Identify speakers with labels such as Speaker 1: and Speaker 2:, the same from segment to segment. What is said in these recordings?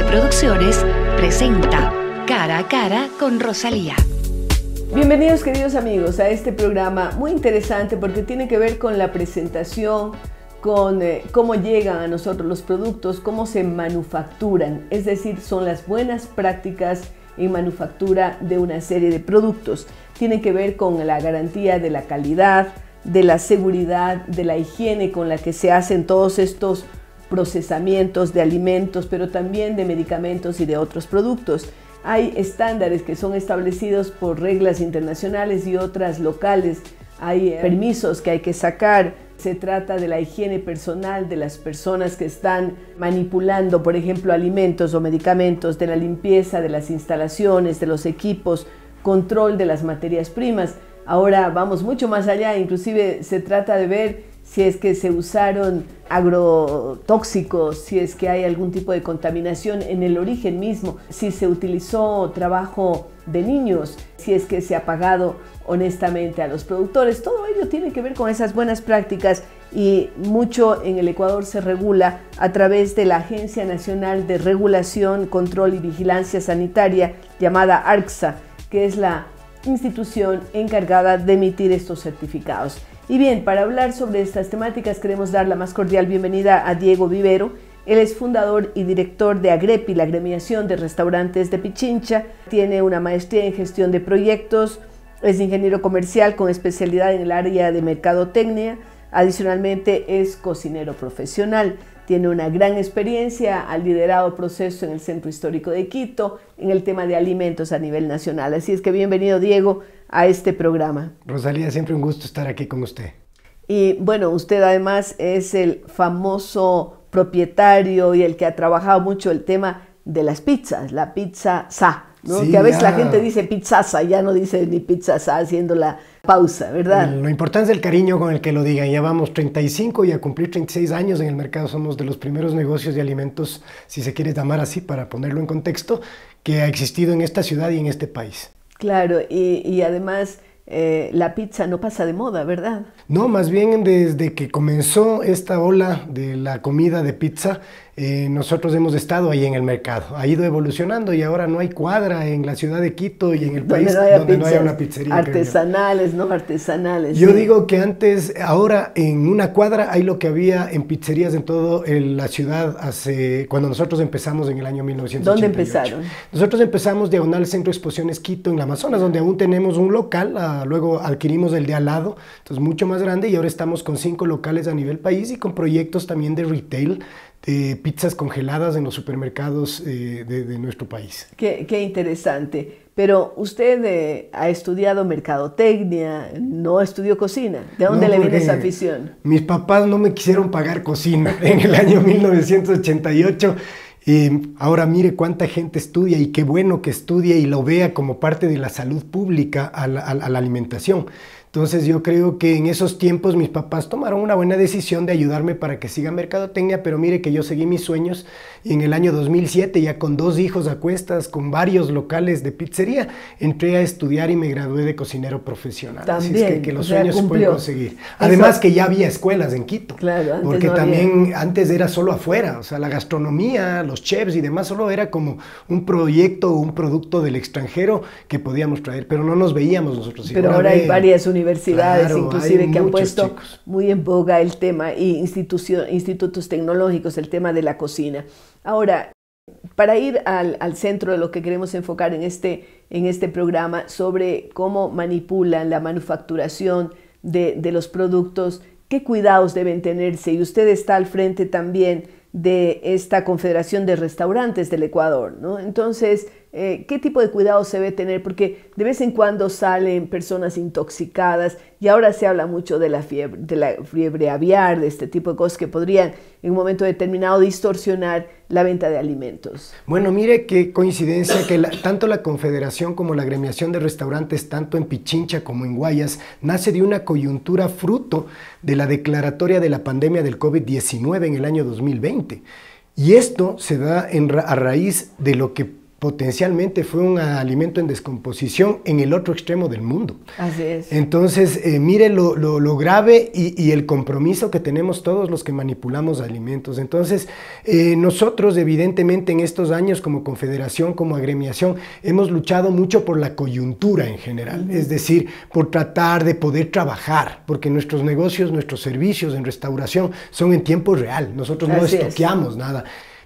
Speaker 1: Producciones presenta Cara a Cara con Rosalía.
Speaker 2: Bienvenidos queridos amigos a este programa muy interesante porque tiene que ver con la presentación, con eh, cómo llegan a nosotros los productos, cómo se manufacturan, es decir, son las buenas prácticas en manufactura de una serie de productos. Tiene que ver con la garantía de la calidad, de la seguridad, de la higiene con la que se hacen todos estos procesamientos de alimentos, pero también de medicamentos y de otros productos. Hay estándares que son establecidos por reglas internacionales y otras locales. Hay permisos que hay que sacar. Se trata de la higiene personal de las personas que están manipulando, por ejemplo, alimentos o medicamentos, de la limpieza de las instalaciones, de los equipos, control de las materias primas. Ahora vamos mucho más allá, inclusive se trata de ver si es que se usaron agrotóxicos, si es que hay algún tipo de contaminación en el origen mismo, si se utilizó trabajo de niños, si es que se ha pagado honestamente a los productores. Todo ello tiene que ver con esas buenas prácticas y mucho en el Ecuador se regula a través de la Agencia Nacional de Regulación, Control y Vigilancia Sanitaria llamada ARCSA, que es la institución encargada de emitir estos certificados. Y bien, para hablar sobre estas temáticas queremos dar la más cordial bienvenida a Diego Vivero. Él es fundador y director de AGREPI, la agremiación de restaurantes de Pichincha. Tiene una maestría en gestión de proyectos, es ingeniero comercial con especialidad en el área de mercadotecnia. Adicionalmente es cocinero profesional. Tiene una gran experiencia, ha liderado procesos en el Centro Histórico de Quito en el tema de alimentos a nivel nacional. Así es que bienvenido Diego a este programa.
Speaker 3: Rosalía, siempre un gusto estar aquí con usted.
Speaker 2: Y bueno, usted además es el famoso propietario y el que ha trabajado mucho el tema de las pizzas, la pizza sa, ¿no? que a veces la gente dice sa, ya no dice ni pizza sa haciendo la pausa, ¿verdad?
Speaker 3: Lo importante es el cariño con el que lo digan. Llevamos 35 y a cumplir 36 años en el mercado somos de los primeros negocios de alimentos, si se quiere llamar así, para ponerlo en contexto, que ha existido en esta ciudad y en este país.
Speaker 2: Claro, y, además eh, la pizza no pasa de moda, ¿verdad?
Speaker 3: No, más bien desde que comenzó esta ola de la comida de pizza, eh, nosotros hemos estado ahí en el mercado, ha ido evolucionando y ahora no hay cuadra en la ciudad de Quito y en el país donde no haya una pizzería.
Speaker 2: Artesanales, no artesanales.
Speaker 3: Yo digo que antes, ahora en una cuadra hay lo que había en pizzerías en toda la ciudad hace, cuando nosotros empezamos en el año 1988.
Speaker 2: ¿Dónde empezaron?
Speaker 3: Nosotros empezamos Diagonal Centro de Exposiciones Quito en la Amazonas, donde aún tenemos un local, ah, luego adquirimos el de al lado, entonces mucho más grande y ahora estamos con cinco locales a nivel país y con proyectos también de retail de pizzas congeladas en los supermercados eh, de, nuestro país.
Speaker 2: Qué, interesante. Pero usted eh, ha estudiado mercadotecnia, no estudió cocina. ¿De dónde le viene esa afición?
Speaker 3: Mis papás no me quisieron pagar cocina en el año 1988. Y ahora mire cuánta gente estudia y qué bueno que estudie y lo vea como parte de la salud pública a la alimentación. Entonces yo creo que en esos tiempos mis papás tomaron una buena decisión de ayudarme para que siga mercadotecnia, pero mire que yo seguí mis sueños y en el año 2007 ya con dos hijos a cuestas, con varios locales de pizzería, entré a estudiar y me gradué de cocinero profesional.
Speaker 2: También,
Speaker 3: Así es que, los sueños se pueden conseguir. Además que ya había escuelas en Quito.
Speaker 2: Claro,
Speaker 3: antes porque también antes era solo afuera, o sea, la gastronomía, los chefs y demás solo era como un proyecto o un producto del extranjero que podíamos traer, pero no nos veíamos nosotros.
Speaker 2: Pero ahora hay varias universidades universidades, inclusive, que han puesto muy en boga el tema, y institutos tecnológicos, el tema de la cocina. Ahora, para ir al, centro de lo que queremos enfocar en este, en este programa sobre cómo manipulan la manufacturación de, de los productos, qué cuidados deben tenerse, y usted está al frente también de esta Confederación de Restaurantes del Ecuador, ¿no? Entonces, eh, ¿qué tipo de cuidado se debe tener? Porque de vez en cuando salen personas intoxicadas y ahora se habla mucho de la fiebre, de la fiebre aviar, de este tipo de cosas que podrían en un momento determinado distorsionar la venta de alimentos.
Speaker 3: Bueno, mire qué coincidencia que tanto la Confederación como la Agremiación de Restaurantes, tanto en Pichincha como en Guayas, nace de una coyuntura fruto de la declaratoria de la pandemia del COVID-19 en el año 2020. Y esto se da a raíz de lo que potencialmente fue un alimento en descomposición en el otro extremo del mundo.
Speaker 2: Así es.
Speaker 3: Entonces, eh, mire lo, lo, grave y, y, el compromiso que tenemos todos los que manipulamos alimentos. Entonces, eh, nosotros evidentemente en estos años como confederación, como agremiación, hemos luchado mucho por la coyuntura en general, es decir, por tratar de poder trabajar, porque nuestros negocios, nuestros servicios en restauración son en tiempo real, nosotros no estoqueamos nada.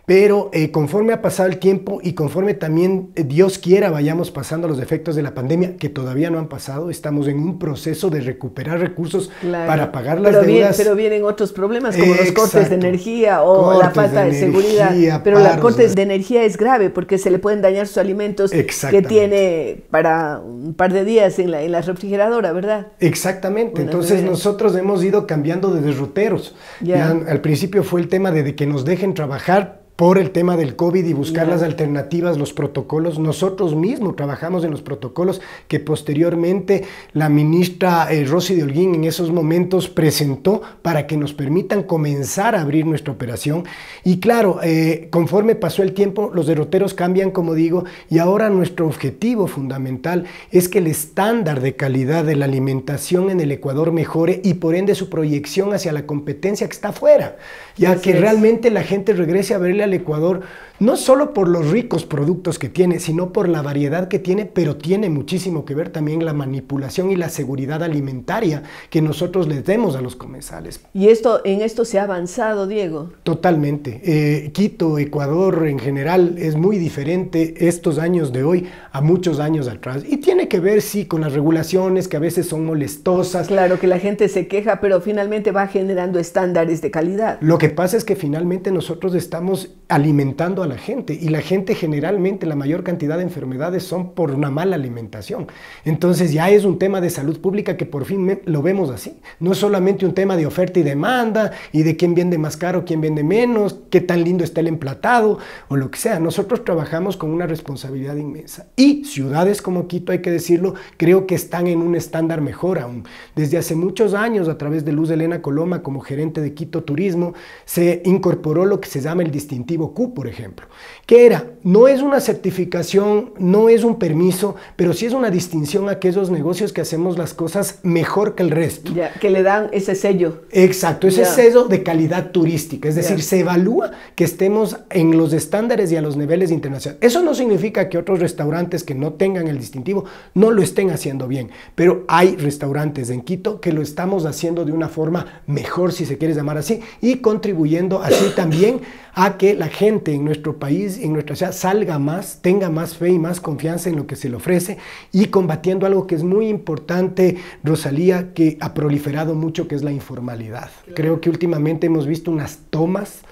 Speaker 3: Pero eh, conforme ha pasado el tiempo y conforme también eh, Dios quiera vayamos pasando los efectos de la pandemia, que todavía no han pasado, estamos en un proceso de recuperar recursos para pagar las
Speaker 2: pero
Speaker 3: deudas.
Speaker 2: pero vienen otros problemas como los cortes de energía o la falta de, seguridad. Pero los cortes de energía es grave porque se le pueden dañar sus alimentos que tiene para un par de días en la, en la refrigeradora, ¿verdad?
Speaker 3: Exactamente. Entonces nosotros hemos ido cambiando de derroteros. al principio fue el tema de que nos dejen trabajar por el tema del COVID y buscar las alternativas, los protocolos. Nosotros mismos trabajamos en los protocolos que posteriormente la ministra eh, Rosy de Holguín en esos momentos presentó para que nos permitan comenzar a abrir nuestra operación. Y claro, eh, conforme pasó el tiempo, los derroteros cambian, como digo, y ahora nuestro objetivo fundamental es que el estándar de calidad de la alimentación en el Ecuador mejore y por ende su proyección hacia la competencia que está afuera, ya que realmente la gente regrese a verle al Ecuador no solo por los ricos productos que tiene, sino por la variedad que tiene, pero tiene muchísimo que ver también la manipulación y la seguridad alimentaria que nosotros les demos a los comensales.
Speaker 2: ¿Y esto en esto se ha avanzado, Diego?
Speaker 3: Totalmente. Eh, Quito, Ecuador en general es muy diferente estos años de hoy a muchos años atrás. Y tiene que ver, sí, con las regulaciones que a veces son molestosas.
Speaker 2: Claro, que la gente se queja, pero finalmente va generando estándares de calidad.
Speaker 3: Lo que pasa es que finalmente nosotros estamos alimentando la gente y la gente generalmente la mayor cantidad de enfermedades son por una mala alimentación. Entonces ya es un tema de salud pública que por fin lo vemos así. No es solamente un tema de oferta y demanda y de quién vende más caro, quién vende menos, qué tan lindo está el emplatado o lo que sea. Nosotros trabajamos con una responsabilidad inmensa. Y ciudades como Quito, hay que decirlo, creo que están en un estándar mejor aún. Desde hace muchos años, a través de Luz Elena Coloma como gerente de Quito Turismo, se incorporó lo que se llama el distintivo Q, por ejemplo ¿Qué era? No es una certificación, no es un permiso, pero sí es una distinción a aquellos negocios que hacemos las cosas mejor que el resto.
Speaker 2: Ya, que le dan ese sello.
Speaker 3: Exacto, ese sello de calidad turística. Es decir, se evalúa que estemos en los estándares y a los niveles internacionales. Eso no significa que otros restaurantes que no tengan el distintivo no lo estén haciendo bien, pero hay restaurantes en Quito que lo estamos haciendo de una forma mejor, si se quiere llamar así, y contribuyendo así también a que la gente en nuestro país, en nuestra ciudad, salga más, tenga más fe y más confianza en lo que se le ofrece y combatiendo algo que es muy importante, Rosalía, que ha proliferado mucho, que es la informalidad. Creo que últimamente hemos visto unas tomas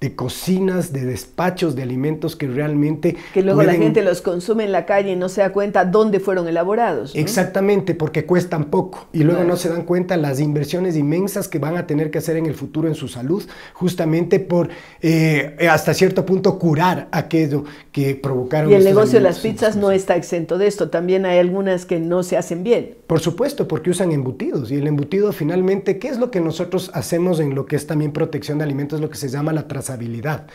Speaker 3: de cocinas, de despachos de alimentos que realmente...
Speaker 2: Que luego la gente los consume en la calle y no se da cuenta dónde fueron elaborados.
Speaker 3: Exactamente, porque cuestan poco y luego no se dan cuenta las inversiones inmensas que van a tener que hacer en el futuro en su salud, justamente por eh, hasta cierto punto curar aquello que provocaron.
Speaker 2: Y el negocio de las pizzas no está exento de esto, también hay algunas que no se hacen bien.
Speaker 3: Por supuesto, porque usan embutidos y el embutido finalmente, ¿qué es lo que nosotros hacemos en lo que es también protección de alimentos? Lo que se llama la trazabilidad habilidad.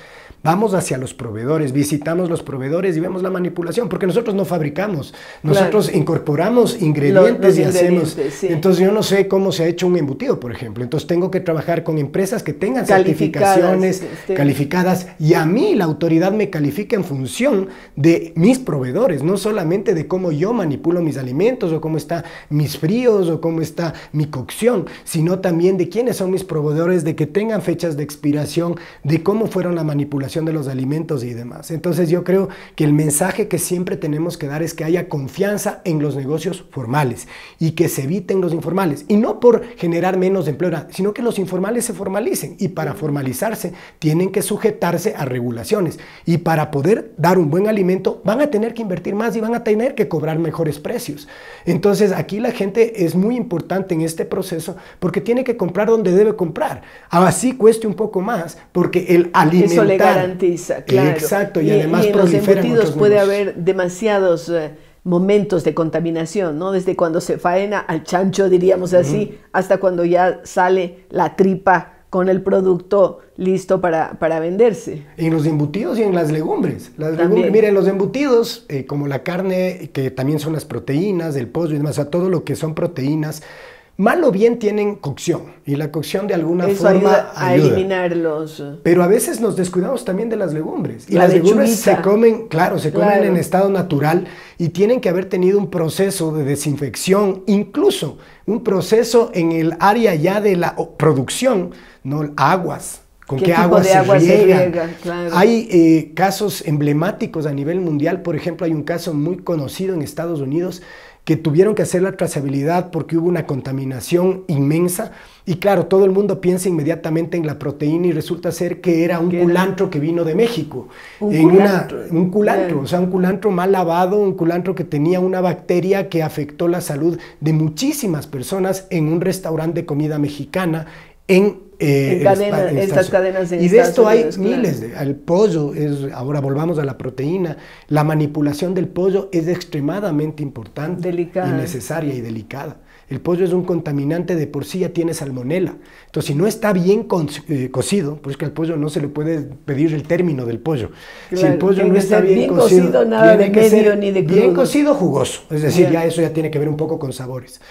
Speaker 3: Vamos hacia los proveedores, visitamos los proveedores y vemos la manipulación, porque nosotros no fabricamos, nosotros incorporamos ingredientes y hacemos. Entonces yo no sé cómo se ha hecho un embutido, por ejemplo. Entonces tengo que trabajar con empresas que tengan certificaciones este. calificadas y a mí la autoridad me califica en función de mis proveedores, no solamente de cómo yo manipulo mis alimentos o cómo están mis fríos o cómo está mi cocción, sino también de quiénes son mis proveedores, de que tengan fechas de expiración, de cómo fueron la manipulación de los alimentos y demás. Entonces yo creo que el mensaje que siempre tenemos que dar es que haya confianza en los negocios formales y que se eviten los informales. Y no por generar menos empleo, sino que los informales se formalicen. Y para formalizarse tienen que sujetarse a regulaciones. Y para poder dar un buen alimento van a tener que invertir más y van a tener que cobrar mejores precios. Entonces aquí la gente es muy importante en este proceso porque tiene que comprar donde debe comprar. Así cueste un poco más porque el alimentar
Speaker 2: claro.
Speaker 3: Exacto, y, además
Speaker 2: en los embutidos puede haber demasiados eh, momentos de contaminación, ¿no? Desde cuando se faena al chancho, diríamos así, hasta cuando ya sale la tripa con el producto listo para, para venderse.
Speaker 3: En los embutidos y en las legumbres. Las legumbres miren, los embutidos, eh, como la carne, que también son las proteínas, el pollo y demás, a todo lo que son proteínas, mal o bien tienen cocción y la cocción de alguna forma
Speaker 2: ayuda a eliminar los
Speaker 3: pero a veces nos descuidamos también de las legumbres y las legumbres se comen claro se comen en estado natural y tienen que haber tenido un proceso de desinfección incluso un proceso en el área ya de la producción no aguas con qué, agua, se, riega. Hay eh, casos emblemáticos a nivel mundial, por ejemplo, hay un caso muy conocido en Estados Unidos que tuvieron que hacer la trazabilidad porque hubo una contaminación inmensa. Y claro, todo el mundo piensa inmediatamente en la proteína y resulta ser que era un culantro que vino de México.
Speaker 2: Un culantro.
Speaker 3: un culantro, o sea, un culantro mal lavado, un culantro que tenía una bacteria que afectó la salud de muchísimas personas en un restaurante de comida mexicana en
Speaker 2: eh, estas cadenas
Speaker 3: Y de esto hay miles. De, el pollo, es, ahora volvamos a la proteína. La manipulación del pollo es extremadamente importante y necesaria y delicada. El pollo es un contaminante de por sí ya tiene salmonela. Entonces, si no está bien eh, cocido, pues que al pollo no se le puede pedir el término del pollo. si el pollo no está bien, cocido,
Speaker 2: nada de medio ni de
Speaker 3: Bien cocido, jugoso. Es decir, ya eso ya tiene que ver un poco con sabores.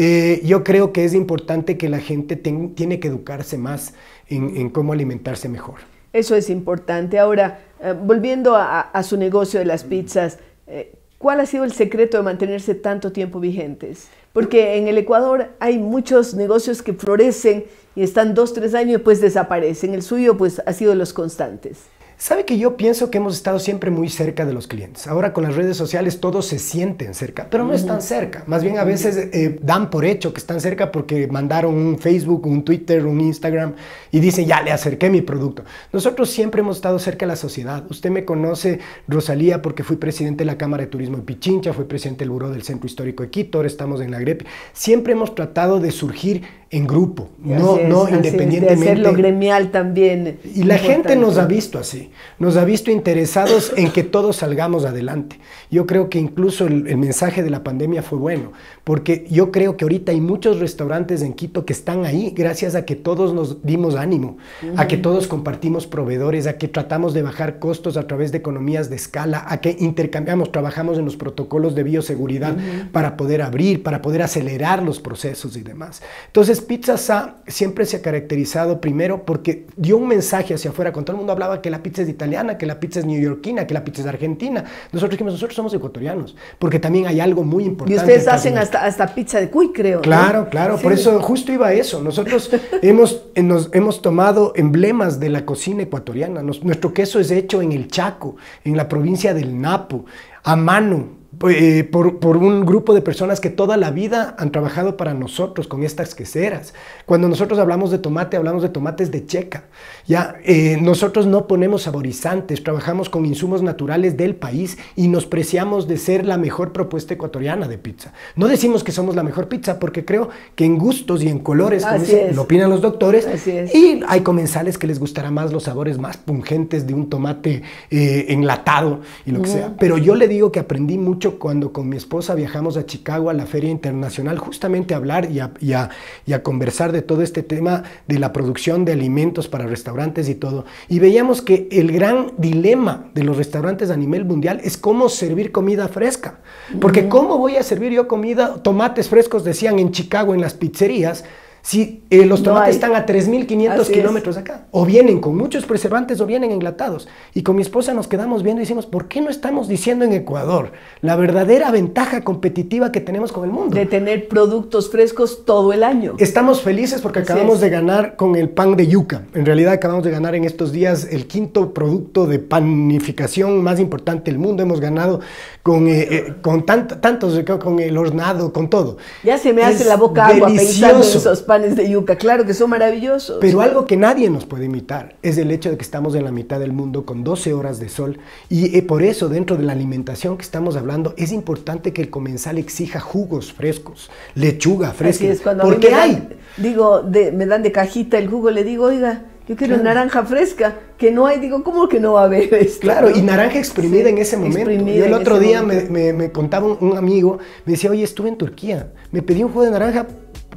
Speaker 3: Eh, yo creo que es importante que la gente tiene que educarse más en, cómo alimentarse mejor.
Speaker 2: Eso es importante. Ahora, eh, volviendo a, su negocio de las pizzas, eh, ¿cuál ha sido el secreto de mantenerse tanto tiempo vigentes? Porque en el Ecuador hay muchos negocios que florecen y están dos, tres años y después desaparecen. El suyo pues ha sido de los constantes.
Speaker 3: Sabe que yo pienso que hemos estado siempre muy cerca de los clientes. Ahora con las redes sociales todos se sienten cerca, pero no están cerca. Más bien a veces eh, dan por hecho que están cerca porque mandaron un Facebook, un Twitter, un Instagram y dicen, ya le acerqué mi producto. Nosotros siempre hemos estado cerca de la sociedad. Usted me conoce, Rosalía, porque fui presidente de la Cámara de Turismo de Pichincha, fui presidente del Buró del Centro Histórico de Quito, ahora estamos en la GREP. Siempre hemos tratado de surgir en grupo, no, no independientemente.
Speaker 2: de hacerlo gremial también.
Speaker 3: Y la gente nos ha visto así, nos ha visto interesados en que todos salgamos adelante. Yo creo que incluso el, mensaje de la pandemia fue bueno, porque yo creo que ahorita hay muchos restaurantes en Quito que están ahí gracias a que todos nos dimos ánimo, a que todos compartimos proveedores, a que tratamos de bajar costos a través de economías de escala, a que intercambiamos, trabajamos en los protocolos de bioseguridad para poder abrir, para poder acelerar los procesos y demás. Entonces, Pizza Sa siempre se ha caracterizado primero porque dio un mensaje hacia afuera. Cuando todo el mundo hablaba que la pizza es italiana, que la pizza es neoyorquina, que la pizza es argentina. Nosotros dijimos, nosotros somos ecuatorianos, porque también hay algo muy importante.
Speaker 2: Y ustedes hacen hasta, hasta pizza de cuy, creo.
Speaker 3: Claro, claro. Por eso justo iba a eso. Nosotros hemos, nos, hemos tomado emblemas de la cocina ecuatoriana. nuestro queso es hecho en el Chaco, en la provincia del Napo, a mano, eh, por, por, un grupo de personas que toda la vida han trabajado para nosotros con estas queseras. Cuando nosotros hablamos de tomate, hablamos de tomates de checa. Ya, eh, nosotros no ponemos saborizantes, trabajamos con insumos naturales del país y nos preciamos de ser la mejor propuesta ecuatoriana de pizza. No decimos que somos la mejor pizza porque creo que en gustos y en colores, como lo opinan los doctores, y hay comensales que les gustará más los sabores más pungentes de un tomate eh, enlatado y lo que sea. Pero yo le digo que aprendí mucho cuando con mi esposa viajamos a Chicago a la Feria Internacional justamente a hablar y a, conversar de todo este tema de la producción de alimentos para restaurantes y todo. Y veíamos que el gran dilema de los restaurantes a nivel mundial es cómo servir comida fresca. Porque ¿cómo voy a servir yo comida, tomates frescos, decían en Chicago en las pizzerías? Si eh, los tomates están a 3.500 kilómetros acá, o vienen con muchos preservantes o vienen enlatados. Y con mi esposa nos quedamos viendo y decimos, ¿por qué no estamos diciendo en Ecuador la verdadera ventaja competitiva que tenemos con el mundo?
Speaker 2: De tener productos frescos todo el año.
Speaker 3: Estamos felices porque acabamos de ganar con el pan de yuca. En realidad acabamos de ganar en estos días el quinto producto de panificación más importante del mundo. Hemos ganado con, eh, eh, con tantos, con el hornado, con todo.
Speaker 2: Ya se me hace la boca agua pensando en esos panes de yuca, claro que son maravillosos.
Speaker 3: Pero algo que nadie nos puede imitar es el hecho de que estamos en la mitad del mundo con 12 horas de sol y eh, por eso dentro de la alimentación que estamos hablando es importante que el comensal exija jugos frescos, lechuga fresca.
Speaker 2: es, cuando porque hay. digo, me dan de cajita el jugo, le digo, oiga, yo quiero naranja fresca, que no hay, digo, ¿cómo que no va a haber esto?
Speaker 3: Claro, y naranja exprimida en ese momento. Yo el otro día me, me, contaba un, amigo, me decía, oye, estuve en Turquía, me pedí un jugo de naranja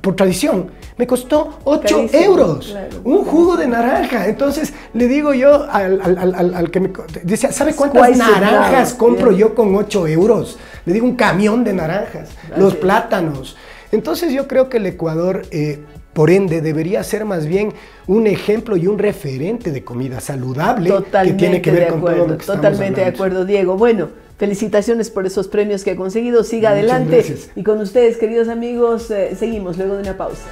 Speaker 3: por tradición, me costó 8 euros. un jugo de naranja. Entonces le digo yo al, que me decía, ¿sabe cuántas naranjas compro yo con 8 euros? Le digo un camión de naranjas, los plátanos. Entonces yo creo que el Ecuador, eh, por ende, debería ser más bien un ejemplo y un referente de comida saludable
Speaker 2: que tiene que ver con todo lo que Totalmente de acuerdo, Diego. Bueno, felicitaciones por esos premios que ha conseguido. Siga adelante. Y con ustedes, queridos amigos, eh, seguimos luego de una pausa.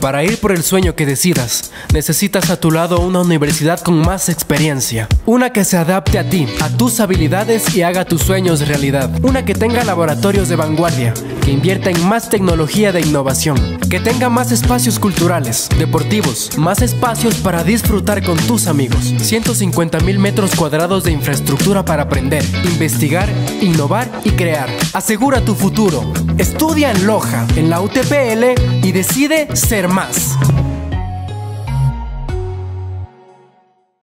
Speaker 4: Para ir por el sueño que decidas, necesitas a tu lado una universidad con más experiencia. Una que se adapte a ti, a tus habilidades y haga tus sueños realidad. Una que tenga laboratorios de vanguardia, que invierta en más tecnología de innovación. Que tenga más espacios culturales, deportivos, más espacios para disfrutar con tus amigos. 150 mil metros cuadrados de infraestructura para aprender, investigar, innovar y crear. Asegura tu futuro. Estudia en Loja, en la UTPL y decide ser más.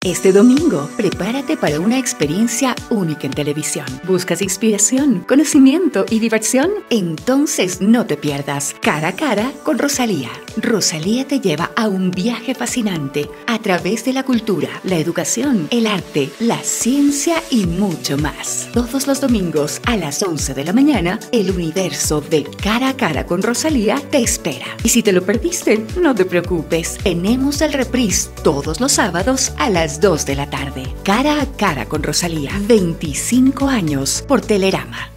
Speaker 1: Este domingo, prepárate para una experiencia única en televisión. ¿Buscas inspiración, conocimiento y diversión? Entonces no te pierdas Cara a Cara con Rosalía. Rosalía te lleva a un viaje fascinante a través de la cultura, la educación, el arte, la ciencia y mucho más. Todos los domingos a las 11 de la mañana, el universo de Cara a Cara con Rosalía te espera. Y si te lo perdiste, no te preocupes. Tenemos el reprise todos los sábados a las 2 de la tarde. Cara a cara con Rosalía. 25 años por Telerama.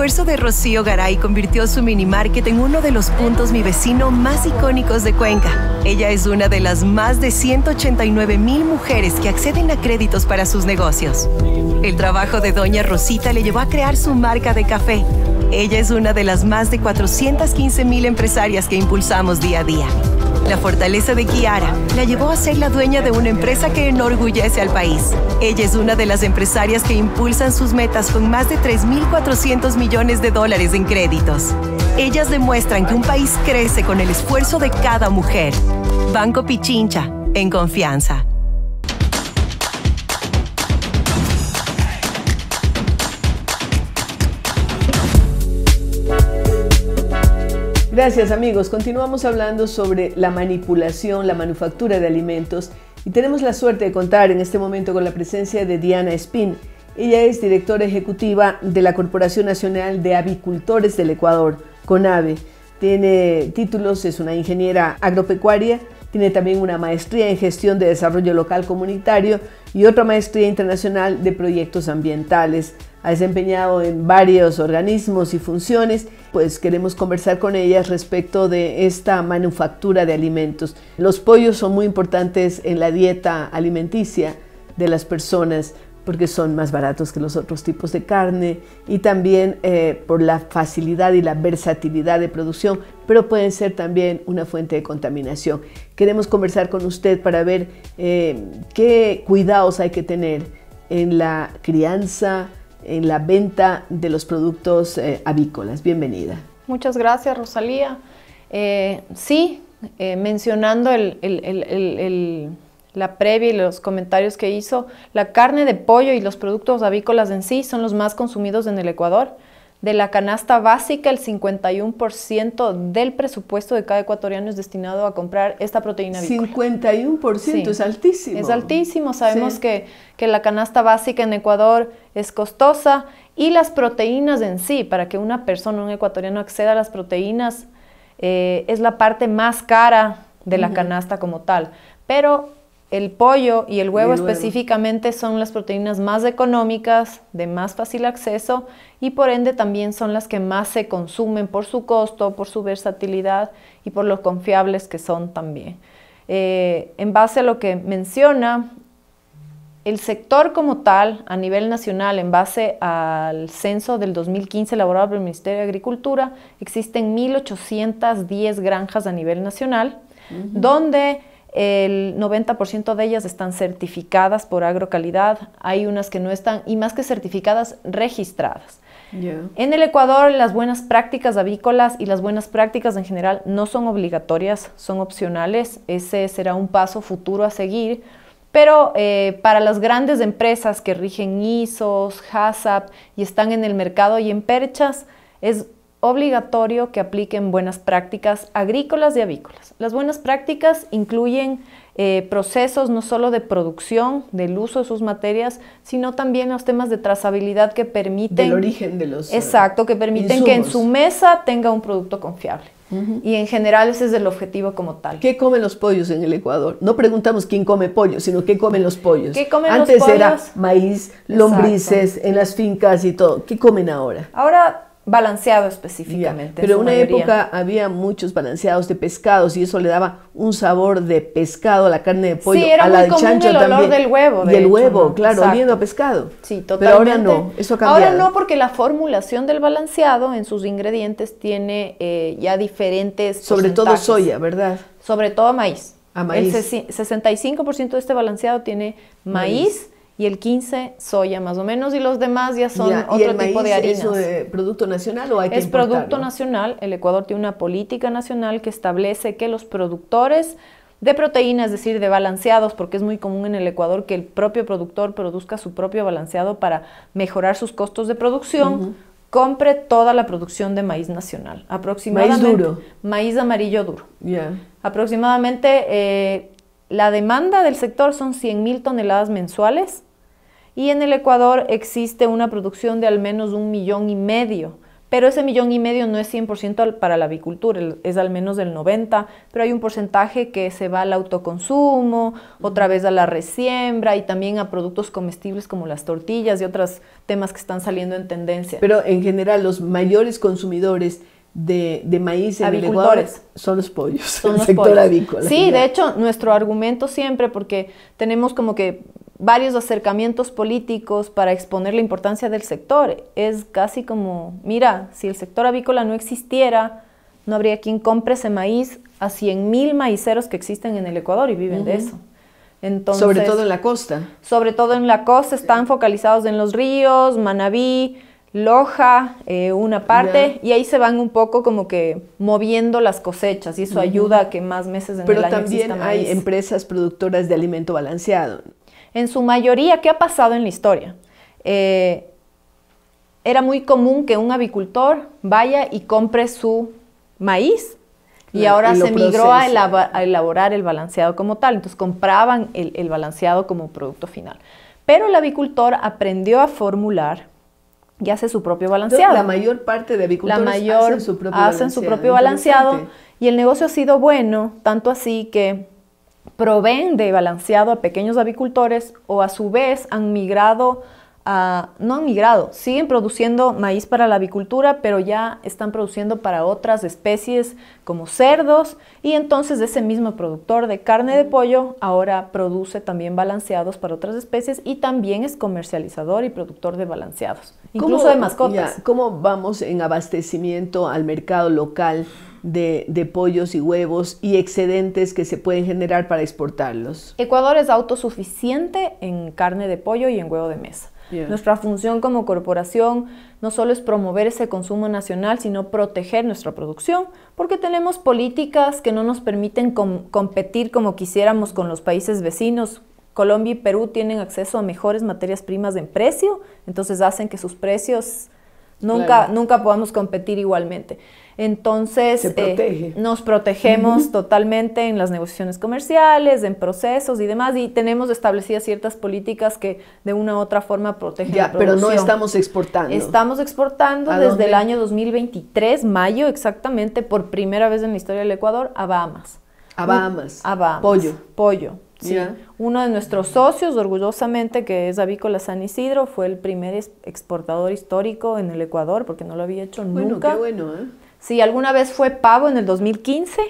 Speaker 5: Esfuerzo de Rocío Garay convirtió su mini market en uno de los puntos mi vecino más icónicos de Cuenca. Ella es una de las más de 189 mil mujeres que acceden a créditos para sus negocios. El trabajo de Doña Rosita le llevó a crear su marca de café. Ella es una de las más de 415 mil empresarias que impulsamos día a día. La fortaleza de Kiara la llevó a ser la dueña de una empresa que enorgullece al país. Ella es una de las empresarias que impulsan sus metas con más de 3.400 millones de dólares en créditos. Ellas demuestran que un país crece con el esfuerzo de cada mujer. Banco Pichincha, en confianza.
Speaker 2: Gracias amigos, continuamos hablando sobre la manipulación, la manufactura de alimentos y tenemos la suerte de contar en este momento con la presencia de Diana Spin. Ella es directora ejecutiva de la Corporación Nacional de Avicultores del Ecuador, CONAVE. Tiene títulos, es una ingeniera agropecuaria, tiene también una maestría en gestión de desarrollo local comunitario y otra maestría internacional de proyectos ambientales ha desempeñado en varios organismos y funciones, pues queremos conversar con ellas respecto de esta manufactura de alimentos. Los pollos son muy importantes en la dieta alimenticia de las personas porque son más baratos que los otros tipos de carne y también eh, por la facilidad y la versatilidad de producción, pero pueden ser también una fuente de contaminación. Queremos conversar con usted para ver eh, qué cuidados hay que tener en la crianza, en la venta de los productos eh, avícolas. Bienvenida.
Speaker 6: Muchas gracias, Rosalía. Eh, sí, eh, mencionando la previa y los comentarios que hizo, la carne de pollo y los productos avícolas en sí son los más consumidos en el Ecuador. De la canasta básica, el 51% del presupuesto de cada ecuatoriano es destinado a comprar esta proteína
Speaker 2: avícola. 51% es altísimo.
Speaker 6: Es altísimo. Sabemos que, que, la canasta básica en Ecuador es costosa y las proteínas en sí, para que una persona, un ecuatoriano, acceda a las proteínas, eh, es la parte más cara de la canasta como tal. Pero el pollo y el huevo, específicamente son las proteínas más económicas, de más fácil acceso y por ende también son las que más se consumen por su costo, por su versatilidad y por lo confiables que son también. Eh, en base a lo que menciona, el sector como tal, a nivel nacional, en base al censo del 2015 elaborado por el Ministerio de Agricultura, existen 1.810 granjas a nivel nacional, donde el 90% de ellas están certificadas por agrocalidad, hay unas que no están, y más que certificadas, registradas. En el Ecuador las buenas prácticas avícolas y las buenas prácticas en general no son obligatorias, son opcionales. Ese será un paso futuro a seguir. Pero eh, para las grandes empresas que rigen ISOs, HACCP y están en el mercado y en perchas, es obligatorio que apliquen buenas prácticas agrícolas y avícolas. Las buenas prácticas incluyen eh, procesos no solo de producción, del uso de sus materias, sino también los temas de trazabilidad que permiten...
Speaker 2: El origen de los...
Speaker 6: Exacto, que permiten que en su mesa tenga un producto confiable. Y en general ese es el objetivo como tal.
Speaker 2: ¿Qué comen los pollos en el Ecuador? No preguntamos quién come pollo, sino qué comen los pollos.
Speaker 6: ¿Qué comen
Speaker 2: Antes
Speaker 6: los pollos?
Speaker 2: era maíz, lombrices en las fincas y todo. ¿Qué comen ahora?
Speaker 6: Ahora balanceado específicamente.
Speaker 2: Pero en una época había muchos balanceados de pescados y eso le daba un sabor de pescado a la carne de pollo,
Speaker 6: sí, era
Speaker 2: a la
Speaker 6: muy
Speaker 2: de
Speaker 6: común
Speaker 2: chancho
Speaker 6: el olor
Speaker 2: también.
Speaker 6: del huevo. de
Speaker 2: y el
Speaker 6: hecho,
Speaker 2: huevo,
Speaker 6: ¿no?
Speaker 2: claro,
Speaker 6: Exacto.
Speaker 2: oliendo a pescado.
Speaker 6: Sí,
Speaker 2: Pero
Speaker 6: totalmente.
Speaker 2: ahora no, eso ha cambiado.
Speaker 6: Ahora no, porque la formulación del balanceado en sus ingredientes tiene eh, ya diferentes.
Speaker 2: Sobre todo soya, ¿verdad?
Speaker 6: Sobre todo maíz.
Speaker 2: Ah, maíz.
Speaker 6: El sesi- 65% de este balanceado tiene maíz, y el 15% soya más o menos, y los demás ya son
Speaker 2: Ya, ¿Y
Speaker 6: otro
Speaker 2: el
Speaker 6: tipo
Speaker 2: maíz
Speaker 6: de harinas.
Speaker 2: ¿Es producto nacional o hay que
Speaker 6: Es producto nacional. El Ecuador tiene una política nacional que establece que los productores de proteínas, es decir, de balanceados, porque es muy común en el Ecuador que el propio productor produzca su propio balanceado para mejorar sus costos de producción, compre toda la producción de maíz nacional. Aproximadamente.
Speaker 2: duro.
Speaker 6: Maíz amarillo duro. Aproximadamente eh, la demanda del sector son 100 mil toneladas mensuales y en el Ecuador existe una producción de al menos un millón y medio. Pero ese millón y medio no es 100% al- para la avicultura, es al menos del 90%, pero hay un porcentaje que se va al autoconsumo, otra vez a la resiembra y también a productos comestibles como las tortillas y otros temas que están saliendo en tendencia.
Speaker 2: Pero en general los mayores consumidores de, de maíz en el Ecuador son los pollos,
Speaker 6: son
Speaker 2: el
Speaker 6: los
Speaker 2: sector
Speaker 6: pollos.
Speaker 2: avícola.
Speaker 6: Sí, de hecho, nuestro argumento siempre, porque tenemos como que varios acercamientos políticos para exponer la importancia del sector, es casi como, mira, si el sector avícola no existiera, no habría quien compre ese maíz a 100 mil maiceros que existen en el Ecuador y viven de eso. Entonces,
Speaker 2: Sobre todo en la costa.
Speaker 6: sobre todo en la costa, están focalizados en los ríos, Manabí, Loja, eh, una parte, y ahí se van un poco como que moviendo las cosechas y eso ayuda a que más meses en
Speaker 2: Pero
Speaker 6: el año
Speaker 2: también
Speaker 6: exista
Speaker 2: hay
Speaker 6: maíz.
Speaker 2: empresas productoras de alimento balanceado.
Speaker 6: En su mayoría, ¿qué ha pasado en la historia? Eh, era muy común que un avicultor vaya y compre su maíz y ahora
Speaker 2: y
Speaker 6: se migró a, elaborar el balanceado como tal. Entonces compraban el, el balanceado como producto final. Pero el avicultor aprendió a formular y hace su propio balanceado.
Speaker 2: La mayor parte de
Speaker 6: La
Speaker 2: avicultores
Speaker 6: mayor
Speaker 2: hacen su propio
Speaker 6: hacen
Speaker 2: balanceado.
Speaker 6: su propio balanceado
Speaker 2: Interesante.
Speaker 6: y el negocio ha sido bueno, tanto así que proveen de balanceado a pequeños avicultores o a su vez han migrado a, no han migrado, siguen produciendo maíz para la avicultura, pero ya están produciendo para otras especies como cerdos y entonces ese mismo productor de carne de pollo ahora produce también balanceados para otras especies y también es comercializador y productor de balanceados, incluso
Speaker 2: ¿Cómo-
Speaker 6: de mascotas.
Speaker 2: ya, ¿Cómo vamos en abastecimiento al mercado local de, de pollos y huevos y excedentes que se pueden generar para exportarlos?
Speaker 6: Ecuador es autosuficiente en carne de pollo y en huevo de mesa.
Speaker 2: Yeah.
Speaker 6: Nuestra función como corporación no solo es promover ese consumo nacional, sino proteger nuestra producción, porque tenemos políticas que no nos permiten com- competir como quisiéramos con los países vecinos. Colombia y Perú tienen acceso a mejores materias primas en precio, entonces hacen que sus precios nunca,
Speaker 2: Claro.
Speaker 6: nunca podamos competir igualmente. Entonces,
Speaker 2: Se
Speaker 6: eh, nos protegemos totalmente en las negociaciones comerciales, en procesos y demás, y tenemos establecidas ciertas políticas que de una u otra forma protegen
Speaker 2: Ya,
Speaker 6: la
Speaker 2: pero no estamos exportando.
Speaker 6: Estamos exportando
Speaker 2: ¿A
Speaker 6: desde
Speaker 2: dónde?
Speaker 6: el año 2023, mayo exactamente, por primera vez en la historia del Ecuador, a Bahamas.
Speaker 2: A Bahamas.
Speaker 6: A Bahamas.
Speaker 2: Pollo.
Speaker 6: Pollo. Sí. Uno de nuestros socios, orgullosamente, que es Avícola San Isidro, fue el primer ex- exportador histórico en el Ecuador, porque no lo había hecho
Speaker 2: Bueno,
Speaker 6: nunca.
Speaker 2: qué bueno, ¿eh?
Speaker 6: Sí, alguna vez fue pavo en el 2015,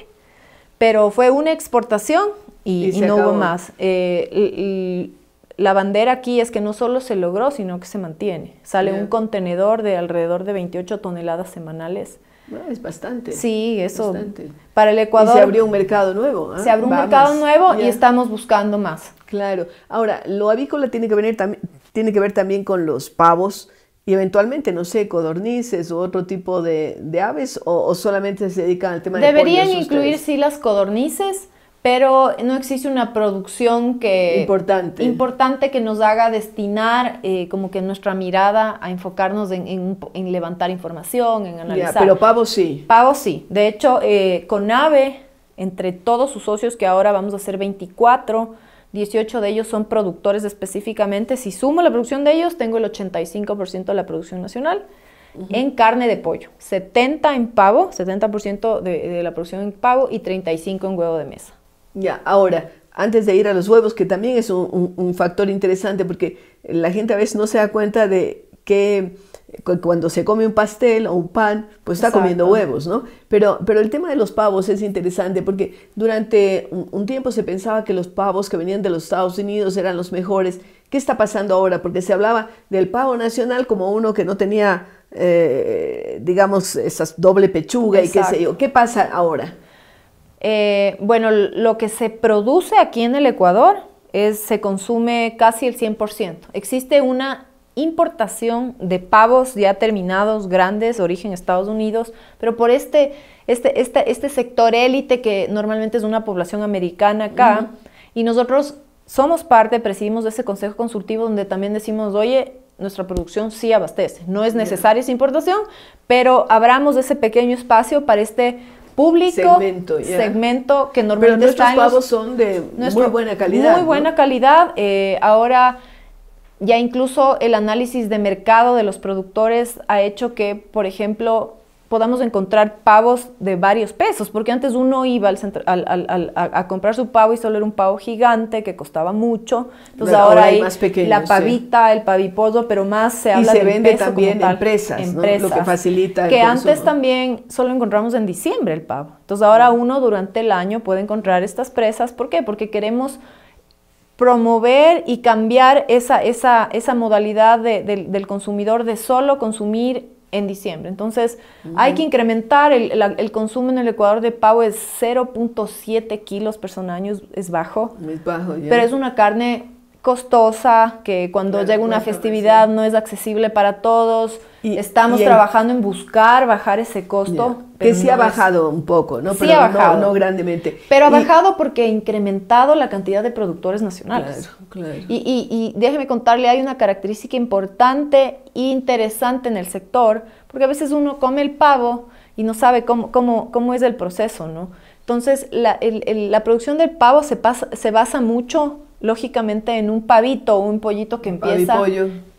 Speaker 6: pero fue una exportación y,
Speaker 2: Y
Speaker 6: y no hubo más. Eh, l- l- la bandera aquí es que no solo se logró, sino que se mantiene. Sale un contenedor de alrededor de 28 toneladas semanales.
Speaker 2: Bueno, es bastante.
Speaker 6: Sí, eso.
Speaker 2: Bastante.
Speaker 6: Para el Ecuador
Speaker 2: Y se abrió un mercado nuevo. ¿ah?
Speaker 6: se abrió un mercado nuevo y estamos buscando más.
Speaker 2: Claro. Ahora, lo avícola tiene que, venir también, tiene que ver también con los pavos y eventualmente, no sé, codornices u otro tipo de, aves o, solamente se dedican al tema
Speaker 6: de Deberían incluir sí las codornices, pero no existe una producción que
Speaker 2: importante,
Speaker 6: importante que nos haga destinar eh, como que nuestra mirada a enfocarnos en, levantar información, en analizar.
Speaker 2: pero pavo sí.
Speaker 6: Pavo sí. De hecho, eh, con ave, entre todos sus socios, que ahora vamos a ser 24, 18 de ellos son productores específicamente. Si sumo la producción de ellos, tengo el 85% de la producción nacional en carne de pollo, 70 en pavo, 70% de, de, la producción en pavo y 35 en huevo de mesa.
Speaker 2: Ya, ahora, antes de ir a los huevos, que también es un factor interesante porque la gente a veces no se da cuenta de que cuando se come un pastel o un pan, pues está comiendo huevos, ¿no? Pero, pero el tema de los pavos es interesante porque durante un, tiempo se pensaba que los pavos que venían de los Estados Unidos eran los mejores. ¿Qué está pasando ahora? Porque se hablaba del pavo nacional como uno que no tenía, eh, digamos, esas doble pechuga y qué sé yo. ¿Qué pasa ahora?
Speaker 6: Eh, bueno, lo que se produce aquí en el Ecuador es, se consume casi el 100%. Existe una importación de pavos ya terminados, grandes, origen Estados Unidos, pero por este, este, este, este sector élite que normalmente es una población americana acá, y nosotros somos parte, presidimos de ese consejo consultivo donde también decimos, oye, nuestra producción sí abastece, no es necesaria esa importación, pero abramos ese pequeño espacio para este público segmento, segmento que normalmente
Speaker 2: Pero nuestros pavos son de muy buena calidad.
Speaker 6: Muy buena calidad. Eh, ahora ya incluso el análisis de mercado de los productores ha hecho que, por ejemplo, podamos encontrar pavos de varios pesos, porque antes uno iba al a, comprar su pavo y solo era un pavo gigante que costaba mucho. Entonces ahora, hay más la pavita, el pavipollo, pero más se habla
Speaker 2: y se vende también empresas, empresas, lo que facilita
Speaker 6: el Que antes también solo encontramos en diciembre el pavo. Entonces ahora uno durante el año puede encontrar estas presas. ¿Por qué? Porque queremos promover y cambiar esa, esa, esa modalidad del consumidor de solo consumir en diciembre. Entonces, hay que incrementar el, el, consumo en el Ecuador de pavo es 0.7 kilos por año, es bajo.
Speaker 2: Es bajo,
Speaker 6: Pero es una carne costosa, que cuando llega una festividad no es accesible para todos. Y, Estamos trabajando en buscar bajar ese costo.
Speaker 2: Que sí ha bajado un poco, ¿no?
Speaker 6: Sí pero ha bajado.
Speaker 2: No, grandemente.
Speaker 6: Pero ha bajado porque ha incrementado la cantidad de productores nacionales.
Speaker 2: Claro, claro.
Speaker 6: Y, déjeme contarle, hay una característica importante e interesante en el sector, porque a veces uno come el pavo y no sabe cómo, cómo, cómo es el proceso, ¿no? Entonces, la, el, la producción del pavo se, pasa, se basa mucho lógicamente en un pavito o un pollito que empieza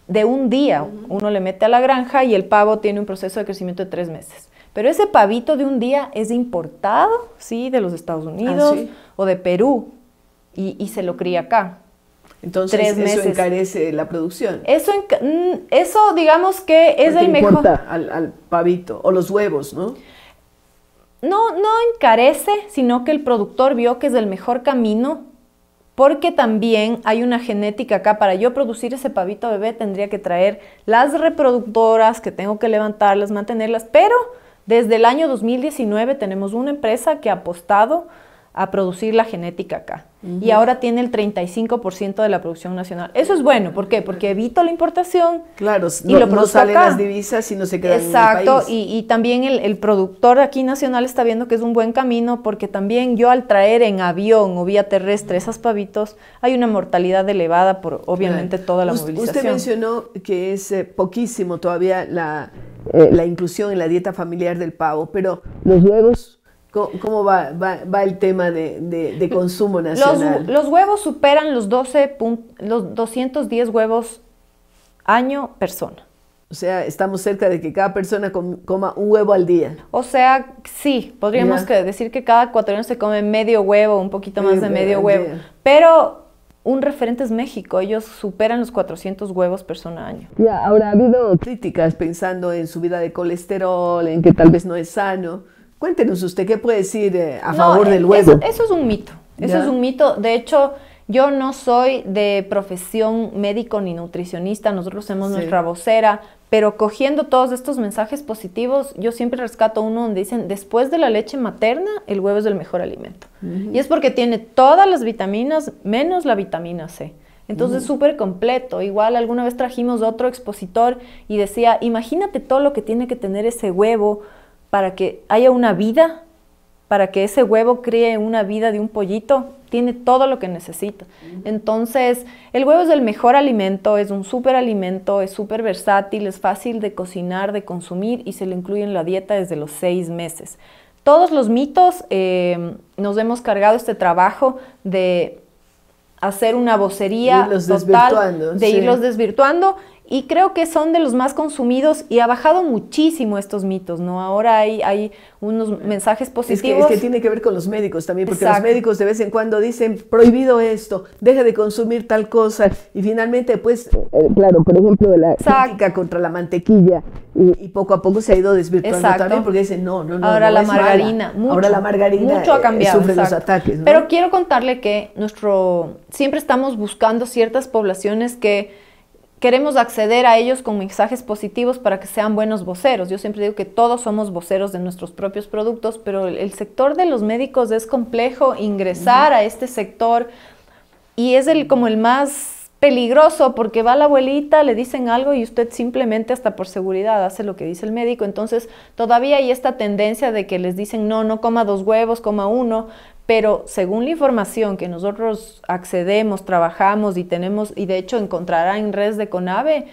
Speaker 6: de un día. Uno le mete a la granja y el pavo tiene un proceso de crecimiento de tres meses. Pero ese pavito de un día es importado, ¿sí? De los Estados Unidos ah, o de Perú y, se lo cría acá.
Speaker 2: Entonces eso encarece la producción.
Speaker 6: Eso, mm, eso digamos que es el mejor.
Speaker 2: Al, al pavito o los huevos, ¿no?
Speaker 6: No, no encarece, sino que el productor vio que es el mejor camino porque también hay una genética acá. Para yo producir ese pavito bebé tendría que traer las reproductoras que tengo que levantarlas, mantenerlas, pero desde el año 2019 tenemos una empresa que ha apostado a producir la genética acá. Y ahora tiene el 35% de la producción nacional. Eso es bueno, ¿por qué? Porque evito la importación.
Speaker 2: Claro, y no, lo salen las divisas y no se quedan
Speaker 6: Exacto,
Speaker 2: en el país.
Speaker 6: Y, y también el, el, productor aquí nacional está viendo que es un buen camino porque también yo al traer en avión o vía terrestre esas pavitos, hay una mortalidad elevada por obviamente toda la movilización.
Speaker 2: Usted mencionó que es eh, poquísimo todavía la, eh, la inclusión en la dieta familiar del pavo, pero los huevos ¿Cómo, va, va, el tema de, consumo nacional?
Speaker 6: Los, huevos superan los, 12 los 210 huevos año persona.
Speaker 2: O sea, estamos cerca de que cada persona coma un huevo al día.
Speaker 6: O sea, sí, podríamos decir que cada ecuatoriano se come medio huevo, un poquito más de medio huevo. Pero un referente es México, ellos superan los 400 huevos persona año.
Speaker 2: Ya, ahora ha habido críticas pensando en subida de colesterol, en que tal vez no es sano. Cuéntenos usted, ¿qué puede decir eh, a favor del huevo?
Speaker 6: Eso, es un mito, eso es un mito. De hecho, yo no soy de profesión médico ni nutricionista, nosotros somos nuestra vocera, pero cogiendo todos estos mensajes positivos, yo siempre rescato uno donde dicen, después de la leche materna, el huevo es el mejor alimento. Y es porque tiene todas las vitaminas menos la vitamina C. Entonces, súper completo. Igual alguna vez trajimos otro expositor y decía, imagínate todo lo que tiene que tener ese huevo para que haya una vida, para que ese huevo cree una vida de un pollito. Tiene todo lo que necesita. Entonces, el huevo es el mejor alimento, es un súper alimento, es súper versátil, es fácil de cocinar, de consumir y se le incluye en la dieta desde los seis meses. Todos los mitos eh, nos hemos cargado este trabajo de hacer una vocería total, de irlos desvirtuando y creo que son de los más consumidos y ha bajado muchísimo estos mitos, ¿no? Ahora hay, hay unos mensajes positivos.
Speaker 2: Es que, tiene que ver con los médicos también, porque los médicos de vez en cuando dicen, prohibido esto, deja de consumir tal cosa, y finalmente, pues, eh, claro, por ejemplo, la crítica contra la mantequilla, y, poco a poco se ha ido desvirtuando también, porque dicen, no, no, no.
Speaker 6: Ahora la margarina, mucho,
Speaker 2: ahora la margarina
Speaker 6: mucho ha eh, cambiado,
Speaker 2: sufre los ataques.
Speaker 6: Pero quiero contarle que nuestro, siempre estamos buscando ciertas poblaciones que queremos acceder a ellos con mensajes positivos para que sean buenos voceros. Yo siempre digo que todos somos voceros de nuestros propios productos, pero el, sector de los médicos es complejo ingresar a este sector y es el como el más peligroso porque va la abuelita, le dicen algo y usted simplemente hasta por seguridad hace lo que dice el médico. Entonces todavía hay esta tendencia de que les dicen no, no coma dos huevos, coma uno, pero según la información que nosotros accedemos, trabajamos y tenemos, y de hecho encontrará en redes de Conave,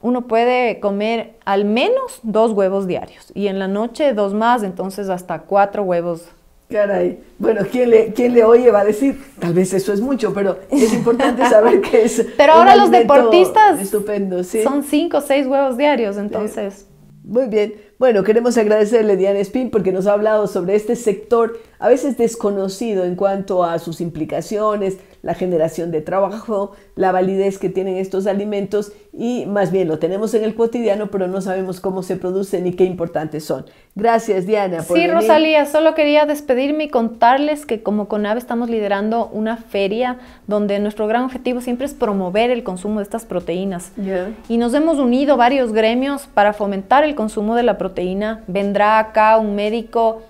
Speaker 6: uno puede comer al menos dos huevos diarios y en la noche dos más, entonces hasta cuatro huevos.
Speaker 2: Caray, bueno, ¿quién le, quién le oye va a decir, tal vez eso es mucho, pero es importante saber que es.
Speaker 6: Pero ahora los deportistas
Speaker 2: estupendo, ¿sí?
Speaker 6: son cinco o seis huevos diarios, entonces.
Speaker 2: Muy bien. Bueno, queremos agradecerle a Spin porque nos ha hablado sobre este sector a veces desconocido en cuanto a sus implicaciones, la generación de trabajo, la validez que tienen estos alimentos y más bien lo tenemos en el cotidiano, pero no sabemos cómo se producen ni qué importantes son. Gracias, Diana.
Speaker 6: Por sí, Rosalía, solo quería despedirme y contarles que como CONAVE estamos liderando una feria donde nuestro gran objetivo siempre es promover el consumo de estas proteínas. Y nos hemos unido varios gremios para fomentar el consumo de la proteína. Vendrá acá un médico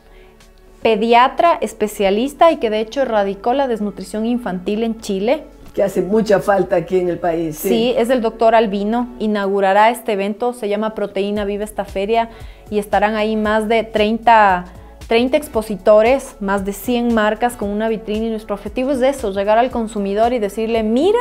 Speaker 6: pediatra especialista y que de hecho erradicó la desnutrición infantil en Chile.
Speaker 2: Que hace mucha falta aquí en el país.
Speaker 6: Sí, es el doctor Albino. Inaugurará este evento, se llama Proteína Viva esta feria y estarán ahí más de 30, 30 expositores, más de 100 marcas con una vitrina y nuestro objetivo es eso, llegar al consumidor y decirle, mira,